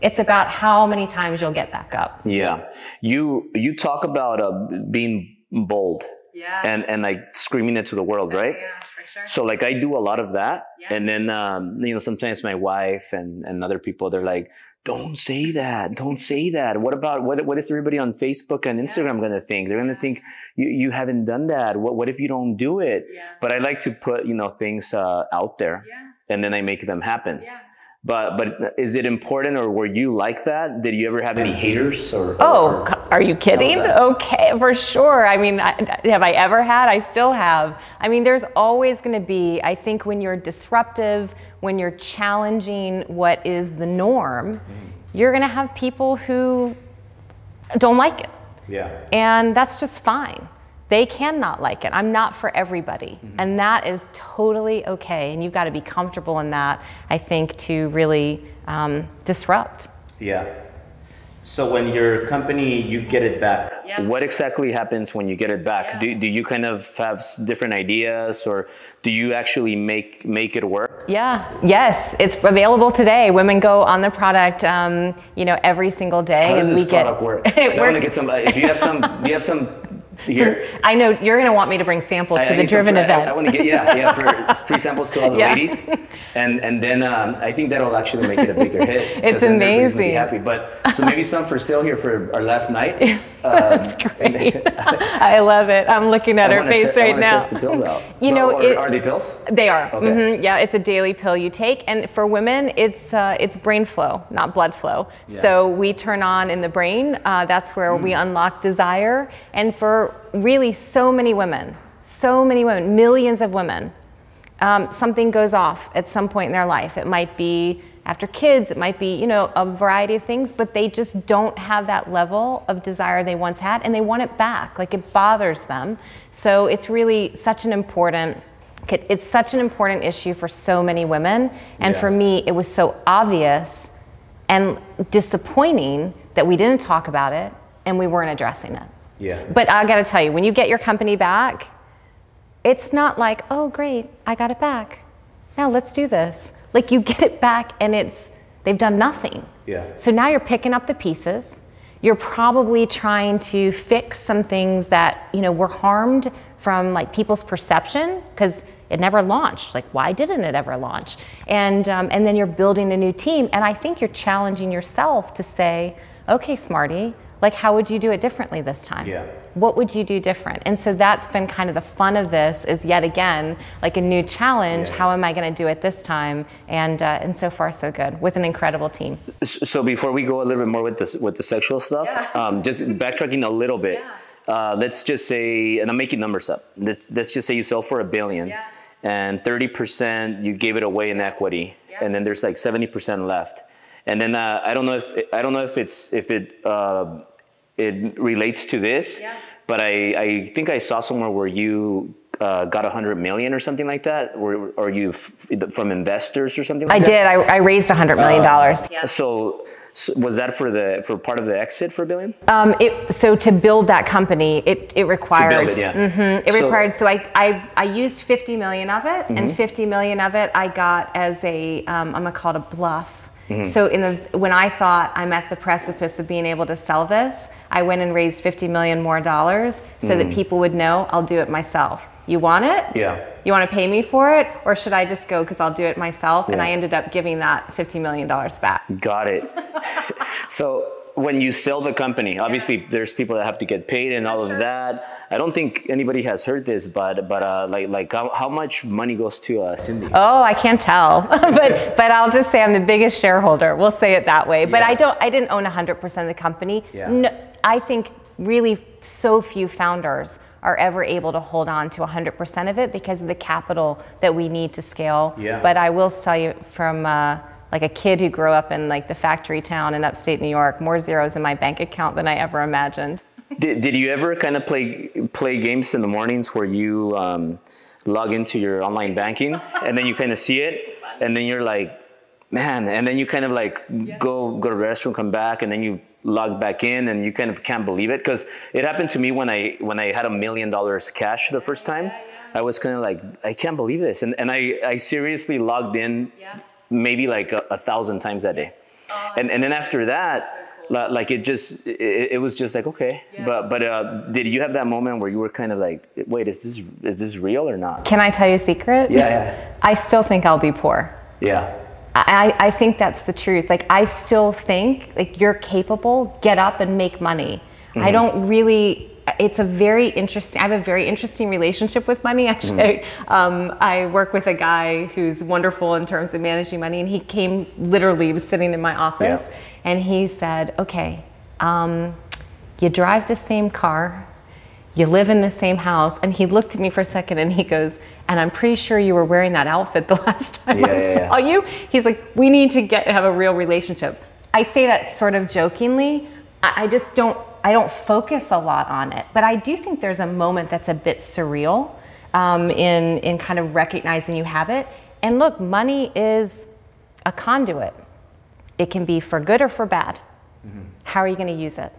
Speaker 2: it's about how many times you'll get back up
Speaker 1: yeah you you talk about uh, being bold
Speaker 2: yeah.
Speaker 1: and and like screaming it to the world right
Speaker 2: yeah, for sure.
Speaker 1: so like i do a lot of that
Speaker 2: yeah.
Speaker 1: and then um, you know sometimes my wife and and other people they're like don't say that. Don't say that. What about what? What is everybody on Facebook and Instagram yeah. going to think? They're going to think you, you haven't done that. What What if you don't do it?
Speaker 2: Yeah.
Speaker 1: But I like to put you know things uh, out there,
Speaker 2: yeah.
Speaker 1: and then I make them happen. But but is it important, or were you like that? Did you ever have any haters? Or,
Speaker 2: oh, are you kidding? Okay, for sure. I mean, have I ever had? I still have. I mean, there's always going to be. I think when you're disruptive when you're challenging what is the norm, mm-hmm. you're going to have people who don't like it.
Speaker 1: Yeah.
Speaker 2: And that's just fine. They cannot like it. I'm not for everybody. Mm-hmm. And that is totally okay. And you've got to be comfortable in that, I think, to really um, disrupt.
Speaker 1: Yeah. So when your company, you get it back, yeah. what exactly happens when you get it back? Yeah. Do, do you kind of have different ideas or do you actually make, make it work?
Speaker 2: Yeah, yes, it's available today. Women go on the product, um, you know, every single day.
Speaker 1: How does
Speaker 2: and
Speaker 1: this
Speaker 2: we
Speaker 1: product
Speaker 2: get,
Speaker 1: work? it I want to get some, if you have some, do you have some here.
Speaker 2: I know you're going to want me to bring samples I, to I the Driven
Speaker 1: free,
Speaker 2: event.
Speaker 1: I, I, want to get yeah, yeah, for free samples to all the yeah. ladies, and and then um, I think that'll actually make it a bigger hit.
Speaker 2: It's amazing.
Speaker 1: Be happy, but so maybe some for sale here for our last night.
Speaker 2: Um, That's great. I love it. I'm looking at her face
Speaker 1: t-
Speaker 2: right now.
Speaker 1: Test the pills out.
Speaker 2: You know,
Speaker 1: or,
Speaker 2: it,
Speaker 1: are they pills?
Speaker 2: They are.
Speaker 1: Okay.
Speaker 2: Mm-hmm. Yeah, it's a daily pill you take, and for women, it's uh, it's brain flow, not blood flow. Yeah. So we turn on in the brain. Uh, that's where mm. we unlock desire, and for really so many women, so many women, millions of women, um, something goes off at some point in their life. It might be after kids, it might be, you know, a variety of things, but they just don't have that level of desire they once had and they want it back. Like it bothers them. So it's really such an important it's such an important issue for so many women and
Speaker 1: yeah.
Speaker 2: for me it was so obvious and disappointing that we didn't talk about it and we weren't addressing it.
Speaker 1: Yeah.
Speaker 2: But I got to tell you, when you get your company back, it's not like, oh, great, I got it back. Now let's do this. Like you get it back and it's, they've done nothing.
Speaker 1: Yeah.
Speaker 2: So now you're picking up the pieces. You're probably trying to fix some things that, you know, were harmed from like people's perception because it never launched. Like, why didn't it ever launch? And, um, and then you're building a new team. And I think you're challenging yourself to say, okay, Smarty, like how would you do it differently this time?
Speaker 1: Yeah.
Speaker 2: What would you do different? And so that's been kind of the fun of this is yet again like a new challenge. Yeah. how am i going to do it this time? And uh, and so far so good with an incredible team.
Speaker 1: So before we go a little bit more with the with the sexual stuff yeah. um, just backtracking a little bit yeah. uh, let's just say and i'm making numbers up. Let's, let's just say you sell for a billion and 30% you gave it away in equity, and then there's like 70% left. And then uh, I don't know if I don't know if it's if it uh, it relates to this,
Speaker 2: Yeah.
Speaker 1: but I, I think I saw somewhere where you uh, got a hundred million or something like that, or, or you f- from investors or something.
Speaker 2: I
Speaker 1: Like
Speaker 2: did. I, I raised $100 million.
Speaker 1: that? So, so was that for the for part of the exit for a Billion?
Speaker 2: Um, it, so to build that company, it, it required.
Speaker 1: to build it, yeah.
Speaker 2: Mhm, it
Speaker 1: So-
Speaker 2: required. So I, I, I used 50 million of it,
Speaker 1: Mm-hmm.
Speaker 2: and 50 million of it I got as a um, I'm gonna call it a bluff.
Speaker 1: Mm-hmm.
Speaker 2: So in the when I thought I'm at the precipice of being able to sell this, I went and raised 50 million more dollars so that people would know I'll do it myself. You want it?
Speaker 1: Mm. Yeah.
Speaker 2: You want to pay me for it, or should I just go because I'll do it myself? And I ended up giving that 50 million dollars back.
Speaker 1: Got it. so when you sell the company, obviously there's people that have to get paid and all of that. I don't think anybody has heard this, but but uh, like like how, how much money goes to uh, Cindy?
Speaker 2: Oh, I can't tell, but but I'll just say I'm the biggest shareholder. We'll say it that way. But
Speaker 1: Yeah.
Speaker 2: I don't. I didn't own 100% of the company.
Speaker 1: Yeah.
Speaker 2: No, I think really so few founders are ever able to hold on to 100% of it because of the capital that we need to scale.
Speaker 1: Yeah.
Speaker 2: But I will tell you from. Uh, like a kid who grew up in like the factory town in upstate New York, more zeros in my bank account than I ever imagined.
Speaker 1: Did, did you ever kind of play play games in the mornings where you um, log into your online banking and then you kind of see it and then you're like, man, and then you kind of like go go to the restroom, come back, and then you log back in and you kind of can't believe it because it happened to me when I when I had a million dollars cash the first time. I was kind of like, I can't believe this, and and I I seriously logged in maybe like a, a thousand times that day, and and then after that. li- Like it just, it, it was just like okay, but but uh, did you have that moment where you were kind of like, wait, is this is this real or not?
Speaker 2: Can I tell you a secret?
Speaker 1: Yeah, yeah.
Speaker 2: I still think I'll be poor.
Speaker 1: Yeah,
Speaker 2: I, I think that's the truth. Like I still think like you're capable, get up and make money. I don't really. It's a very interesting. I have a very interesting relationship with money. Actually, um, I work with a guy who's wonderful in terms of managing money, and he came literally he was sitting in my office,
Speaker 1: Yeah.
Speaker 2: and he said, "Okay, um, you drive the same car, you live in the same house. And he looked at me for a second and he goes, and I'm pretty sure you were wearing that outfit the last time I
Speaker 1: Yeah, yeah,
Speaker 2: saw you. He's like, we need to get have a real relationship. I say that sort of jokingly. I, I just don't I don't focus a lot on it. But I do think there's a moment that's a bit surreal um, in in kind of recognizing you have it. And look, money is a conduit. It can be for good or for bad. How are you going to use it?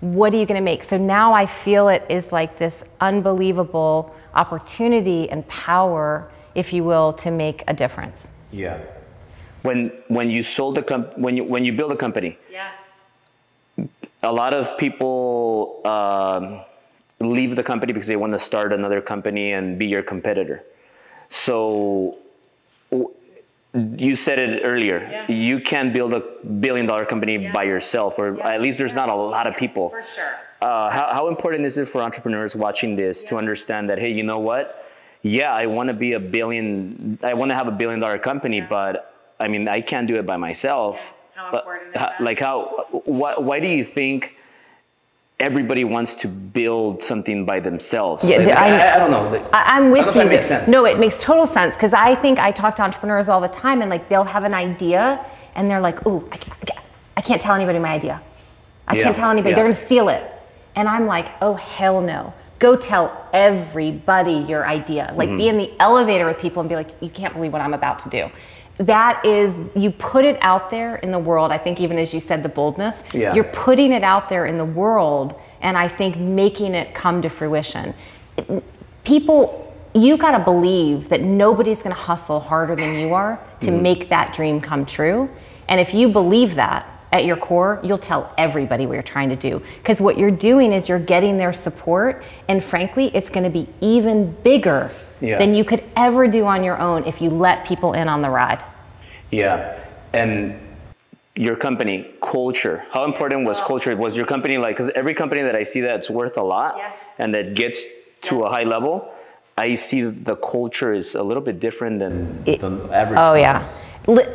Speaker 2: what are you going to make? So now I feel it is like this unbelievable opportunity and power, if you will, to make a difference.
Speaker 1: yeah. When when you sold the comp- when you when you build a company,
Speaker 2: Yeah.
Speaker 1: A lot of people um, leave the company because they want to start another company and be your competitor. So w- you said it earlier.
Speaker 2: Yeah.
Speaker 1: You can't build a billion dollar company by yourself, or at least there's not a lot of people.
Speaker 2: For sure.
Speaker 1: Uh, how, how important is it for entrepreneurs watching this to understand that, hey, you know what? Yeah, I want to be a billion, I want to have a billion dollar company, but I mean, I can't do it by myself.
Speaker 2: How
Speaker 1: But
Speaker 2: important is that?
Speaker 1: Like, how, why, why do you think everybody wants to build something by themselves?
Speaker 2: Yeah,
Speaker 1: Like,
Speaker 2: I-
Speaker 1: I, I don't know.
Speaker 2: I, I'm with
Speaker 1: I don't know if
Speaker 2: you.
Speaker 1: that makes sense.
Speaker 2: No, it makes total sense because I think I talk to entrepreneurs all the time, and like they'll have an idea, and they're like, "Ooh, I can't, I can't, I can't tell anybody my idea. I
Speaker 1: Yeah,
Speaker 2: can't tell anybody.
Speaker 1: yeah.
Speaker 2: They're gonna steal it." And I'm like, "Oh hell no! Go tell everybody your idea. Like,
Speaker 1: Mm-hmm.
Speaker 2: be in the elevator with people and be like, you can't believe what I'm about to do." That is, you put it out there in the world. I think even as you said, the boldness.
Speaker 1: Yeah.
Speaker 2: You're putting it out there in the world, and I think making it come to fruition people you got to believe that nobody's going to hustle harder than you are to mm-hmm. make that dream come true and if you believe that at your core you'll tell everybody what you're trying to do because what you're doing is you're getting their support and frankly it's going to be even bigger
Speaker 1: Yeah.
Speaker 2: than you could ever do on your own if you let people in on the ride
Speaker 1: Yeah, and your company culture. How important was culture? Was your company like? Because every company that I see that's worth a lot
Speaker 2: Yeah.
Speaker 1: and that gets to a high level, I see the culture is a little bit different than the average.
Speaker 2: Oh yeah.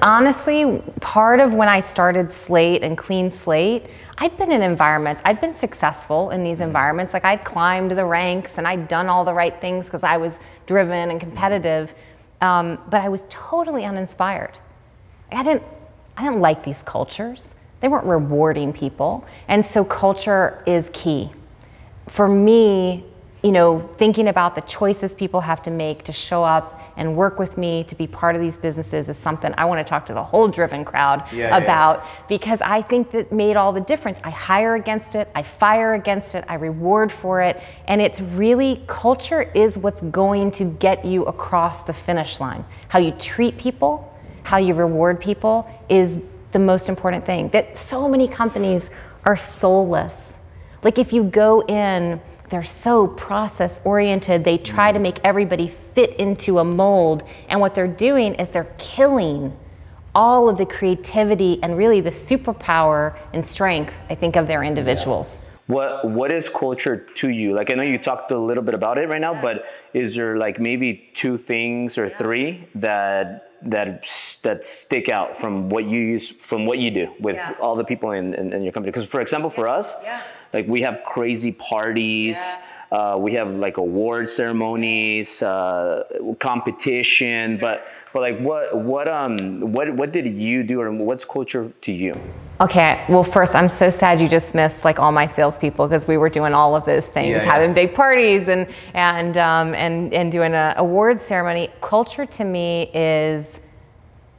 Speaker 2: Honestly, part of when I started Slate and Clean Slate, I'd been in environments, I'd been successful in these environments. Like I'd climbed the ranks and I'd done all the right things because I was driven and competitive. Um, but I was totally uninspired. I didn't, I didn't like these cultures. They weren't rewarding people. And so culture is key. For me, you know, thinking about the choices people have to make to show up and work with me to be part of these businesses is something I want to talk to the whole driven crowd yeah, about yeah. because I think that made all the difference. I hire against it, I fire against it, I reward for it, and it's really culture is what's going to get you across the finish line. How you treat people, how you reward people is the most important thing. That so many companies are soulless. Like if you go in they're so process oriented. They try to make everybody fit into a mold. And what they're doing is they're killing all of the creativity and really the superpower and strength, I think, of their individuals.
Speaker 1: Yeah. What what is culture to you? Like I know you talked a little bit about it right now, but is there like maybe two things or three that that that stick out from what you use from what you do with yeah. all the people in, in, in your company? Because for example, for us, yeah. like we have crazy parties. Uh, we have like award ceremonies, uh, competition, but but like what what um what what did you do or what's culture to you?
Speaker 2: Okay, well first I'm so sad you just missed like all my salespeople because we were doing all of those things, yeah, having big parties and and um, and and doing an awards ceremony. Culture to me is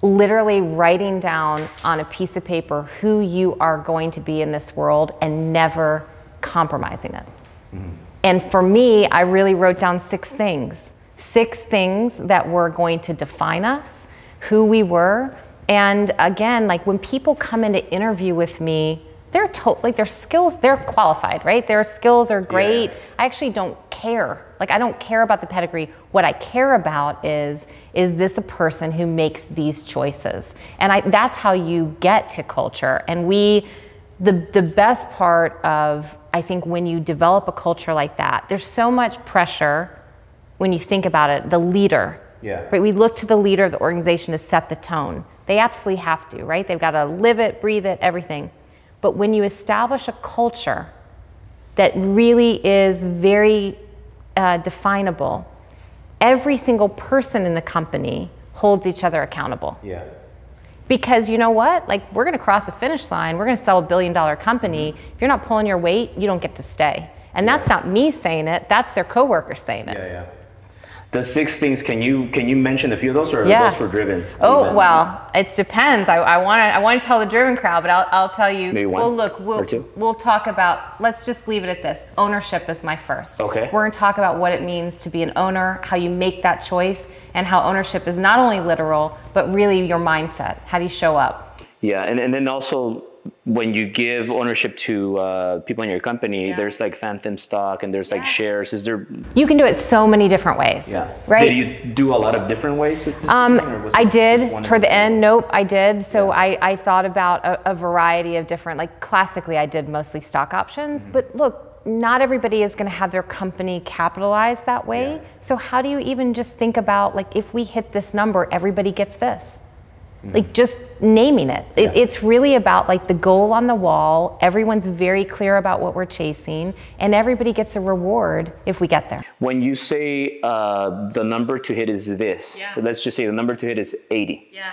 Speaker 2: literally writing down on a piece of paper who you are going to be in this world and never compromising it. Mm-hmm. And for me, I really wrote down six things. Six things that were going to define us, who we were. And again, like when people come in to interview with me, they're to- like their skills, they're qualified, right? Their skills are great. Yeah. I actually don't care. Like I don't care about the pedigree. What I care about is is this a person who makes these choices? And I, that's how you get to culture. And we the the best part of I think when you develop a culture like that, there's so much pressure when you think about it. The leader,
Speaker 1: yeah.
Speaker 2: right? We look to the leader of the organization to set the tone. They absolutely have to, right? They've got to live it, breathe it, everything. But when you establish a culture that really is very uh, definable, every single person in the company holds each other accountable.
Speaker 1: Yeah.
Speaker 2: Because you know what? Like, we're going to cross the finish line. We're going to sell a billion dollar company. Mm-hmm. If you're not pulling your weight, you don't get to stay. And yeah. that's not me saying it, that's their coworker saying it.
Speaker 1: Yeah, yeah. The six things, can you can you mention a few of those or
Speaker 2: yeah.
Speaker 1: those for driven?
Speaker 2: Oh even? well, it depends. I, I want to I want to tell the driven crowd, but I'll, I'll tell you.
Speaker 1: Maybe one
Speaker 2: well, look, we'll we'll talk about. Let's just leave it at this. Ownership is my first.
Speaker 1: Okay.
Speaker 2: We're going to talk about what it means to be an owner, how you make that choice, and how ownership is not only literal but really your mindset. How do you show up?
Speaker 1: Yeah, and and then also when you give ownership to uh, people in your company, yeah. there's like phantom stock and there's like yeah. shares. Is there?
Speaker 2: You can do it so many different ways.
Speaker 1: Yeah.
Speaker 2: Right.
Speaker 1: Did you do a lot of different ways?
Speaker 2: Um, I did toward the end. Nope, I did. So yeah. I, I thought about a, a, variety of different. Like classically, I did mostly stock options. Mm-hmm. But look, not everybody is going to have their company capitalized that way. So how do you even just think about like if we hit this number, everybody gets this? Like just naming it. it. It's really about like the goal on the wall. Everyone's very clear about what we're chasing, and everybody gets a reward if we get there.
Speaker 1: When you say uh, the number to hit is this, yeah. let's just say the number to hit is 80,
Speaker 2: yeah.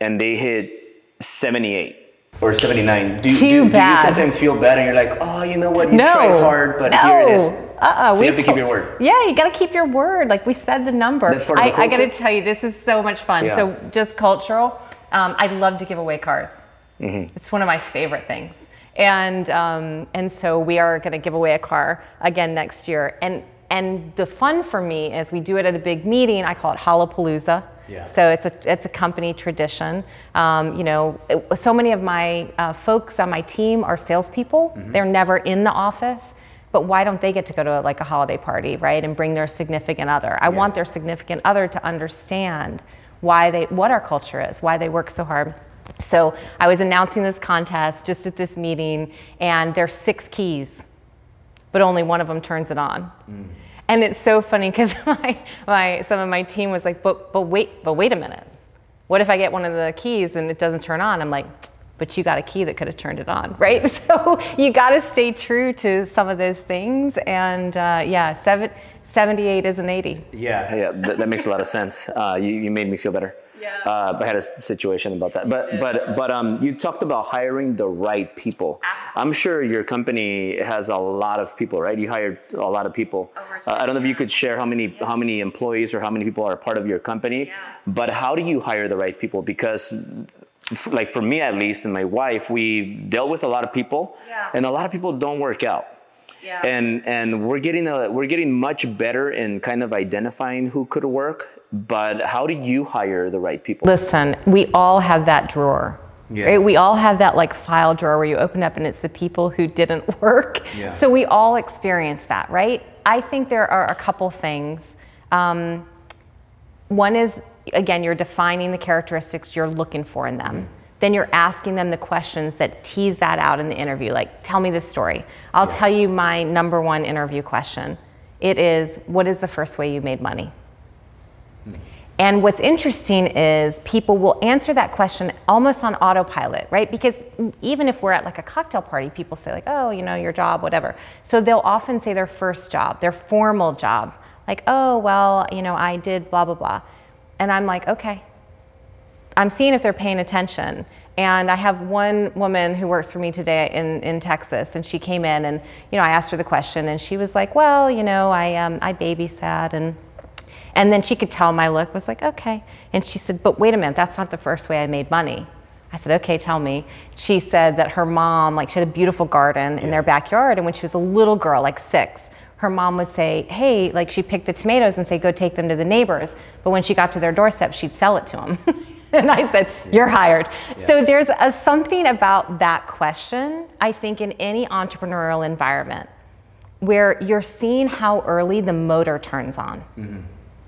Speaker 1: and they hit 78 or 79.
Speaker 2: Do, Too do,
Speaker 1: bad. do you sometimes feel bad and you're like, oh, you know what, you
Speaker 2: no.
Speaker 1: tried hard, but
Speaker 2: no.
Speaker 1: here it is.
Speaker 2: Uh-uh,
Speaker 1: so you have to keep your word.
Speaker 2: Yeah, you got to keep your word. Like we said the number.
Speaker 1: That's part of the
Speaker 2: I, I got to tell you, this is so much fun.
Speaker 1: Yeah.
Speaker 2: So just cultural. Um, I love to give away cars. Mm-hmm. It's one of my favorite things. And um, and so we are going to give away a car again next year. And and the fun for me is we do it at a big meeting. I call it Hollapalooza.
Speaker 1: Yeah.
Speaker 2: So it's a it's a company tradition. Um, you know, it, so many of my uh, folks on my team are salespeople. Mm-hmm. They're never in the office. But why don't they get to go to like a holiday party, right, and bring their significant other? I yeah. want their significant other to understand why they what our culture is, why they work so hard. So I was announcing this contest just at this meeting, and there's six keys, but only one of them turns it on. Mm. And it's so funny because my, my some of my team was like, but but wait, but wait a minute. What if I get one of the keys and it doesn't turn on? I'm like, but you got a key that could have turned it on, right? So you got to stay true to some of those things. And uh, yeah, seven, 78 is an 80.
Speaker 1: Yeah, yeah, that, that makes a lot of sense. Uh, you, you made me feel better.
Speaker 3: Yeah.
Speaker 1: Uh, I had a situation about that, but but but um, you talked about hiring the right people.
Speaker 3: Absolutely.
Speaker 1: I'm sure your company has a lot of people, right? You hired a lot of people. Uh, I don't know if you could share how many how many employees or how many people are part of your company.
Speaker 3: Yeah.
Speaker 1: But how do you hire the right people? Because f- like for me at least and my wife, we've dealt with a lot of people,
Speaker 3: Yeah.
Speaker 1: and a lot of people don't work out
Speaker 3: Yeah.
Speaker 1: and and we're getting a we're getting much better in kind of identifying who could work but how do you hire the right people
Speaker 2: Listen, we all have that drawer.
Speaker 1: Yeah.
Speaker 2: Right? We all have that like file drawer where you open up and it's the people who didn't work.
Speaker 1: Yeah.
Speaker 2: So we all experience that, right? I think there are a couple things. Um, one is, again, you're defining the characteristics you're looking for in them. Then you're asking them the questions that tease that out in the interview. Like, tell me this story. I'll tell you my number one interview question. It is, what is the first way you made money? Hmm. And what's interesting is people will answer that question almost on autopilot, right? Because even if we're at like a cocktail party, people say like, "Oh, you know, your job, whatever." So they'll often say their first job, their formal job, like, "Oh, well, you know, I did blah blah blah," and I'm like, "Okay." I'm seeing if they're paying attention. And I have one woman who works for me today in, in Texas, and she came in, and you know, I asked her the question, and she was like, "Well, you know, I um, I babysat, and and then she could tell my look was like, okay. And she said, but wait a minute, that's not the first way I made money. I said, okay, tell me. She said that her mom, like, she had a beautiful garden in their backyard, and when she was a little girl, like six, her mom would say, hey, like, she'd pick the tomatoes and say, go take them to the neighbors. But when she got to their doorstep, she'd sell it to them. and I said, you're hired. So there's a, something about that question, I think, in any entrepreneurial environment where you're seeing how early the motor turns on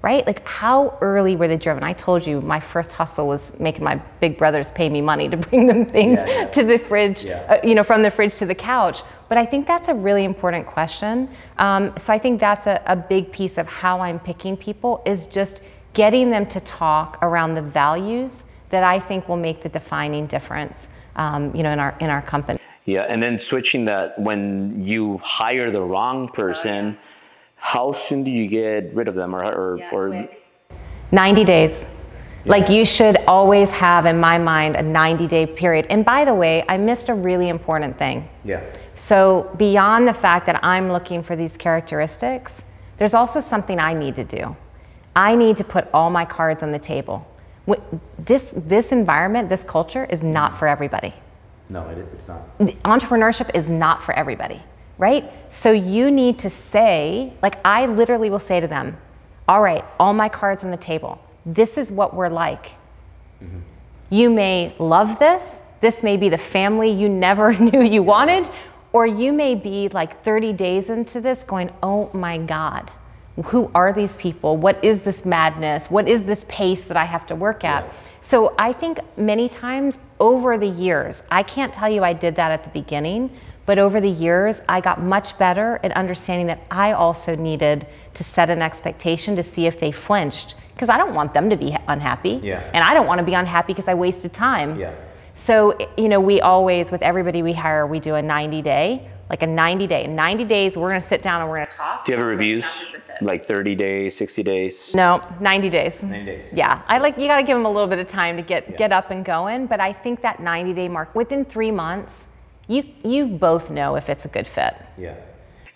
Speaker 2: right? Like how early were they driven? I told you my first hustle was making my big brothers pay me money to bring them things
Speaker 1: Yeah, yeah.
Speaker 2: to the fridge,
Speaker 1: Yeah.
Speaker 2: uh, you know, from the fridge to the couch. But I think that's a really important question. Um, so I think that's a, a big piece of how I'm picking people is just getting them to talk around the values that I think will make the defining difference, um, you know, in our in our company.
Speaker 1: yeah and then switching that when you hire the wrong person how soon do you get rid of them or or,
Speaker 3: Yeah,
Speaker 1: or
Speaker 2: 90 days. Like you should always have, in my mind, a 90 day period. And by the way, I missed a really important thing.
Speaker 1: yeah
Speaker 2: So, beyond the fact that I'm looking for these characteristics, there's also something I need to do. I need to put all my cards on the table. This, this environment, this culture is not for everybody
Speaker 1: no it, it's not
Speaker 2: entrepreneurship is not for everybody, right? So you need to say, like, I literally will say to them, all right, all my cards on the table. This is what we're like. Mm-hmm. You may love this. This may be the family you never knew you wanted. Or you may be like 30 days into this going, oh my God, who are these people? What is this madness? What is this pace that I have to work at? So I think many times over the years, I can't tell you I did that at the beginning, but over the years, I got much better at understanding that I also needed to set an expectation to see if they flinched. Because I don't want them to be unhappy.
Speaker 1: Yeah.
Speaker 2: And I don't want to be unhappy because I wasted time.
Speaker 1: Yeah.
Speaker 2: So, you know, we always, with everybody we hire, we do a 90 day, like a 90 day. In 90 days, we're going to sit down and we're going to talk.
Speaker 1: do you have a
Speaker 3: Not
Speaker 1: reviews
Speaker 3: just a fit.
Speaker 1: like 30 days 60 days
Speaker 2: No, 90 days.
Speaker 1: 90 days.
Speaker 2: Yeah, I like you got to give them a little bit of time to get
Speaker 1: Yeah.
Speaker 2: get up and going. But I think that 90 day mark, within three months, you you both know if it's a good fit.
Speaker 1: Yeah.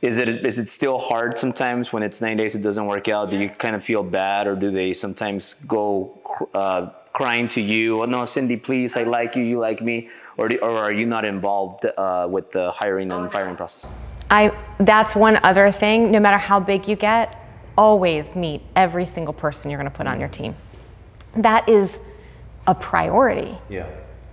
Speaker 1: Is it is it still hard sometimes when it's nine days it doesn't work out? Do you kind of feel bad, or do they sometimes go uh, crying to you? Oh no, Cindy, please, I like you, you like me, or do, or are you not involved uh, with the hiring and firing process?
Speaker 2: I that's one other thing. No matter how big you get, always meet every single person you're going to put on your team. That is a priority.
Speaker 1: Yeah.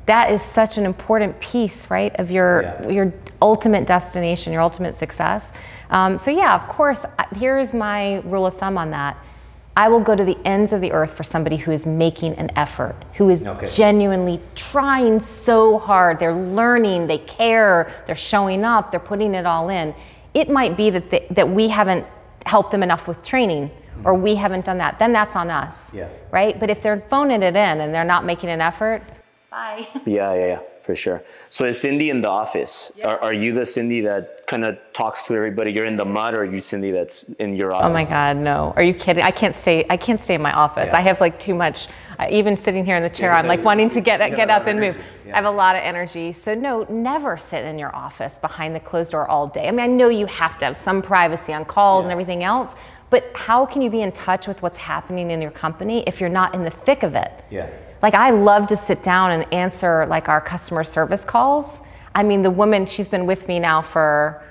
Speaker 2: That is such an important piece, right, of your
Speaker 1: Yeah.
Speaker 2: your ultimate destination, your ultimate success. Um, so yeah, of course. Here's my rule of thumb on that. I will go to the ends of the earth for somebody who is making an effort, who is
Speaker 1: Okay.
Speaker 2: genuinely trying so hard. They're learning, they care, they're showing up, they're putting it all in. It might be that, they, that we haven't helped them enough with training, or we haven't done that, then that's on us.
Speaker 1: Yeah.
Speaker 2: Right? But if they're phoning it in and they're not making an effort, bye.
Speaker 1: Yeah, yeah, yeah, for sure. So is Cindy in the office?
Speaker 2: Yeah.
Speaker 1: Are, are you the Cindy that kind of talks to everybody? You're in the mud, or are you Cindy that's in your office?
Speaker 2: Oh my God, no. Are you kidding? I can't stay. I can't stay in my office.
Speaker 1: Yeah.
Speaker 2: I have like too much. Even sitting here in the chair,
Speaker 1: Yeah,
Speaker 2: I'm like wanting to get get up and move. I have a lot of energy. So no, never sit in your office behind the closed door all day. I mean, I know you have to have some privacy on calls and everything else, but how can you be in touch with what's happening in your company if you're not in the thick of it?
Speaker 1: Yeah.
Speaker 2: Like I love to sit down and answer like our customer service calls. I mean, the woman, she's been with me now for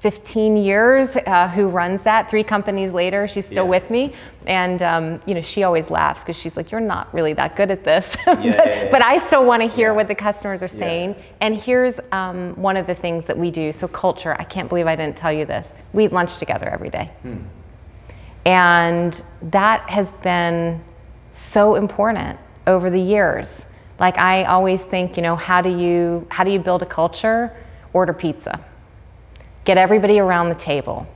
Speaker 2: 15 years, uh, who runs that. Three companies later, she's still
Speaker 1: Yeah.
Speaker 2: with me, and um, you know, she always laughs because she's like, "You're not really that good at this," but,
Speaker 1: yeah, yeah.
Speaker 2: but I still want to hear
Speaker 1: Yeah.
Speaker 2: what the customers are saying. And here's um, one of the things that we do. So culture. I can't believe I didn't tell you this. We eat lunch together every day. And that has been so important over the years. Like I always think, you know, how do you how do you build a culture? Order pizza. Get everybody around the table.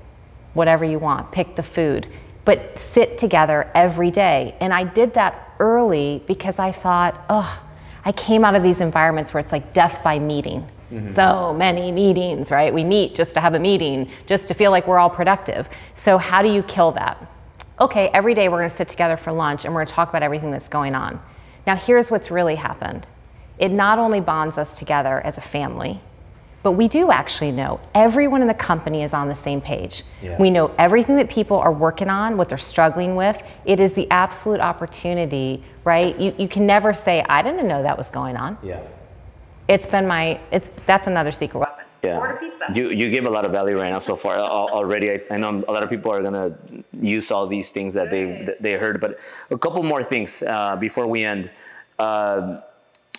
Speaker 2: Whatever you want, pick the food, but sit together every day. And I did that early because I thought, oh, I came out of these environments where it's like death by meeting. Mm-hmm. So many meetings, right? We meet just to have a meeting, just to feel like we're all productive. So, how do you kill that? okay, every day we're going to sit together for lunch and we're going to talk about everything that's going on. Now, here's what's really happened it not only bonds us together as a family, but we do actually know everyone in the company is on the same page.
Speaker 1: Yeah.
Speaker 2: We know everything that people are working on, what they're struggling with. It is the absolute opportunity, right? You, you can never say, I didn't know that was going on.
Speaker 1: Yeah.
Speaker 2: It's been my, it's, that's another secret weapon.
Speaker 1: Yeah.
Speaker 2: Order pizza.
Speaker 1: You you give a lot of value right now so far already. I, I know a lot of people are gonna use all these things that they that they heard, but a couple more things uh, before we end. Uh,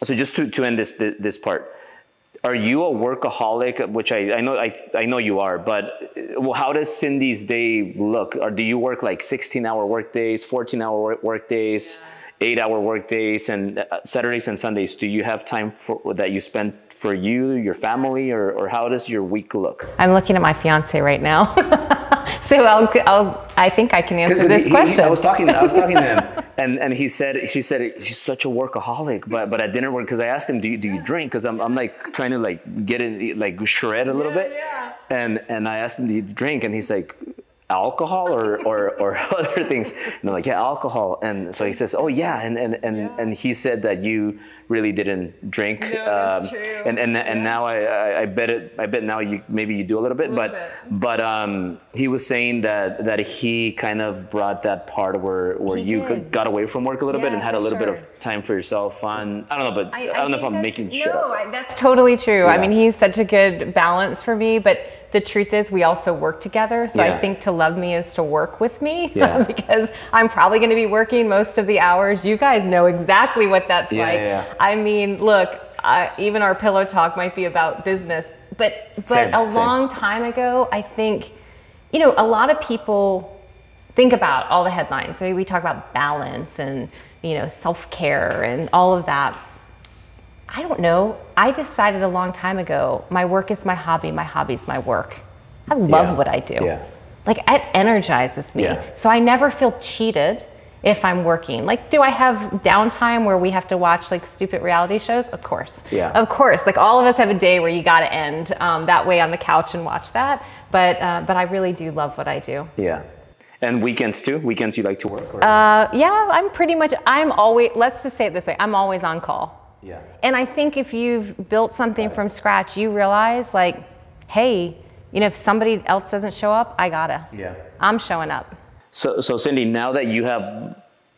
Speaker 1: so just to, to end this this part, are you a workaholic? Which I, I know I, I know you are, but uh, well, how does Cindy's day look? Or do you work like 16 hour work days, 14 hour work, work days? Eight hour work days and uh, Saturdays and Sundays. Do you have time for that you spend for you, your family, or, or how does your week look?
Speaker 2: I'm looking at my fiance right now. so I'll, I'll, I think I can answer
Speaker 1: 'Cause
Speaker 2: this
Speaker 1: he- he-
Speaker 2: question.
Speaker 1: I was talking. I was talking to him, and, and he said she said she's such a workaholic. But but at dinner because I asked him, do you do you drink? Because I'm I'm like trying to like get in like shred a little bit, Yeah. and and I asked him, do you drink? And he's like. Alcohol or, or, or other things, and they're like, yeah, alcohol. And so he says, oh yeah, and and, and, and he said that you really didn't drink.
Speaker 2: No, that's true.
Speaker 1: And and, and now I, I I bet it. I bet now you maybe you do a little bit, but
Speaker 2: bit.
Speaker 1: but um, he was saying that that he kind of brought that part where where
Speaker 2: He
Speaker 1: you
Speaker 2: did.
Speaker 1: got away from work a little bit and had a little bit of time for yourself, fun. I don't know, but I, don't know if I'm making shit
Speaker 2: no,
Speaker 1: up.
Speaker 2: I, that's totally true. I mean, he's such a good balance for me, but the truth is, we also work together. So
Speaker 1: Yeah.
Speaker 2: I think to love me is to work with me
Speaker 1: Yeah.
Speaker 2: because I'm probably going to be working most of the hours. You guys know exactly what that's
Speaker 1: Yeah,
Speaker 2: like. I mean, look, uh, even our pillow talk might be about business, but but
Speaker 1: Same,
Speaker 2: a
Speaker 1: same.
Speaker 2: long time ago, I think, you know, a lot of people think about all the headlines. So we talk about balance and you know self care and all of that. I don't know. I decided a long time ago. My work is my hobby. My hobby is my work. I love
Speaker 1: Yeah.
Speaker 2: what I do.
Speaker 1: Yeah.
Speaker 2: Like it energizes me.
Speaker 1: Yeah.
Speaker 2: So I never feel cheated if I'm working. Like, do I have downtime where we have to watch like stupid reality shows? Of course.
Speaker 1: Yeah.
Speaker 2: Of course. Like all of us have a day where you got to end um, that way on the couch and watch that. But uh, but I really do love what I do.
Speaker 1: Yeah, and weekends too. Weekends you like to work? Or?
Speaker 2: Uh, yeah, I'm pretty much. I'm always. Let's just say it this way. I'm always on call.
Speaker 1: yeah.
Speaker 2: And I think if you've built something from scratch, you realize like, hey, you know, if somebody else doesn't show up, I gotta.
Speaker 1: Yeah.
Speaker 2: I'm showing up.
Speaker 1: So, so Cindy, now that you have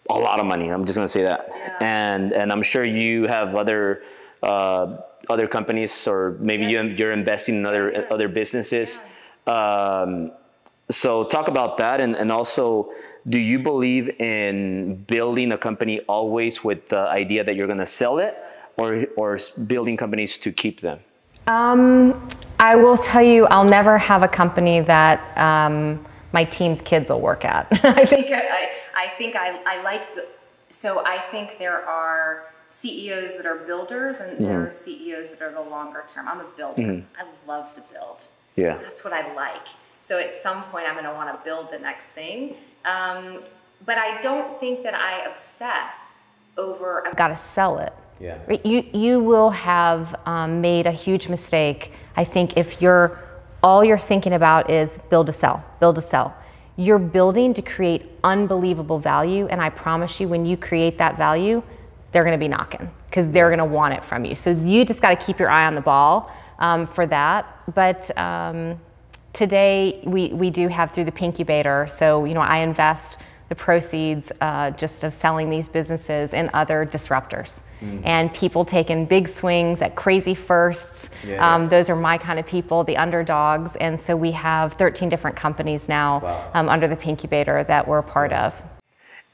Speaker 1: a lot of money, I'm just gonna say that, and and I'm sure you have other uh, other companies, or maybe you, you're investing in other other businesses. Um, so talk about that, and and also, do you believe in building a company always with the idea that you're gonna sell it, or or building companies to keep them?
Speaker 2: Um, I will tell you, I'll never have a company that um, my team's kids will work at. I think I, I think I, I like the, so I think there are CEOs that are builders and there are CEOs that are the longer term. I'm a builder. I love the build.
Speaker 1: Yeah.
Speaker 2: That's what I like. So at some point, I'm going to want to build the next thing. Um, but I don't think that I obsess over. I've got to sell it.
Speaker 1: Yeah.
Speaker 2: You you will have um, made a huge mistake. I think if you're all you're thinking about is build a sell, build a sell. You're building to create unbelievable value, and I promise you, when you create that value, they're going to be knocking because they're going to want it from you. So you just got to keep your eye on the ball um, for that. But um, today we we do have through the Pinkubator. So you know I invest the proceeds uh, just of selling these businesses and other disruptors. Mm. And people taking big swings at crazy firsts. Yeah. Um, those are my kind of people, the underdogs. And so we have 13 different companies now wow. um, under the Pinkubator that we're a part of.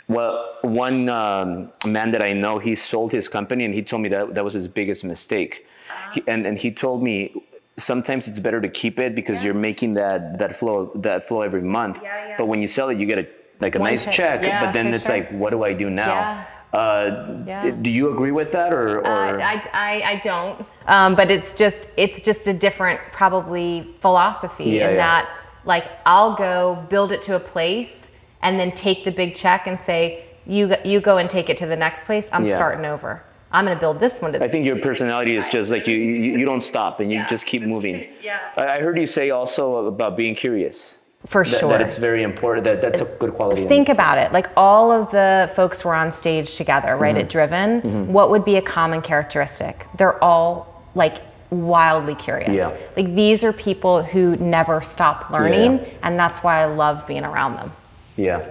Speaker 1: Well, one um, man that I know, he sold his company and he told me that that was his biggest mistake. Uh-huh. He, and, and he told me sometimes it's better to keep it because yeah. you're making that, that flow that flow every month. But when you sell it, you get a like a One nice check, yeah, but then it's sure. like, what do I do now? Yeah. Uh, yeah. Do you agree with that, or? or?
Speaker 2: Uh, I, I, I don't. Um, but it's just it's just a different probably philosophy yeah, in that like I'll go build it to a place and then take the big check and say you you go and take it to the next place. I'm starting over. I'm going to build this one.
Speaker 1: I think your personality is just like you, you, you don't stop and you just keep moving. Yeah. I heard you say also about being curious.
Speaker 2: For sure.
Speaker 1: That it's very important. That that's a good quality.
Speaker 2: Think about it. Like all of the folks were on stage together, right? Mm-hmm. At Driven. Mm-hmm. What would be a common characteristic? They're all like wildly curious. Yeah. Like these are people who never stop learning, yeah. and that's why I love being around them.
Speaker 1: Yeah.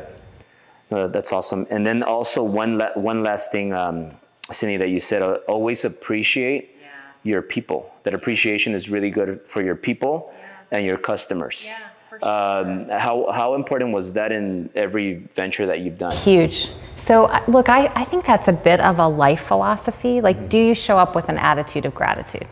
Speaker 1: Uh, that's awesome. And then also one la- one last thing, um, Cindy, that you said, uh, always appreciate yeah. your people. That appreciation is really good for your people and your customers. Yeah. Um, how, how important was that in every venture that you've done?
Speaker 2: Huge. So, look, I, I think that's a bit of a life philosophy. Like, mm-hmm. do you show up with an attitude of gratitude?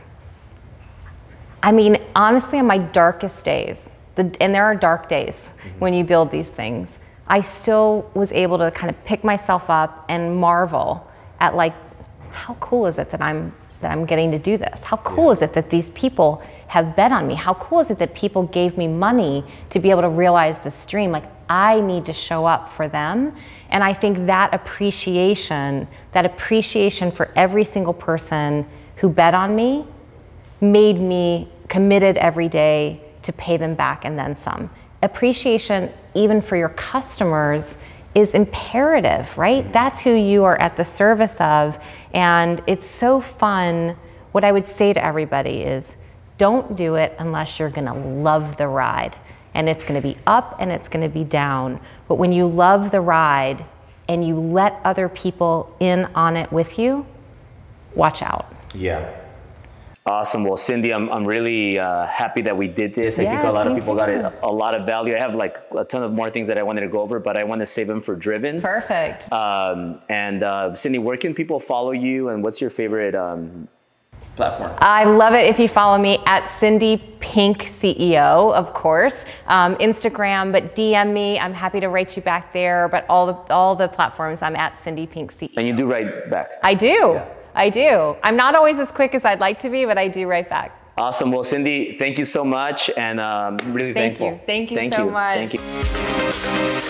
Speaker 2: I mean, honestly, on my darkest days, the, and there are dark days mm-hmm. when you build these things, I still was able to kind of pick myself up and marvel at, like, how cool is it that I'm that I'm getting to do this? How cool yeah. is it that these people have bet on me? How cool is it that people gave me money to be able to realize this dream? Like, I need to show up for them. And I think that appreciation, that appreciation for every single person who bet on me, made me committed every day to pay them back and then some. Appreciation, even for your customers, is imperative, right? That's who you are at the service of. And it's so fun. What I would say to everybody is don't do it unless you're gonna love the ride. And it's gonna be up and it's gonna be down. But when you love the ride and you let other people in on it with you, watch out.
Speaker 1: Yeah. Awesome. Well, Cindy, I'm, I'm really uh, happy that we did this. I yes, think a lot of people got a, a, lot of value. I have like a ton of more things that I wanted to go over, but I want to save them for Driven.
Speaker 2: Perfect.
Speaker 1: Um, and uh, Cindy, where can people follow you and what's your favorite um, platform?
Speaker 2: I love it if you follow me at Cindy Pink CEO, of course. Um, Instagram, but DM me. I'm happy to write you back there. But all the all the platforms, I'm at Cindy Pink CEO.
Speaker 1: And you do write back.
Speaker 2: I do. Yeah. I do. I'm not always as quick as I'd like to be, but I do write back.
Speaker 1: Awesome. Well, Cindy, thank you so much, and um, really
Speaker 2: thank
Speaker 1: thankful.
Speaker 2: You. Thank you. Thank so you. much.
Speaker 1: Thank you.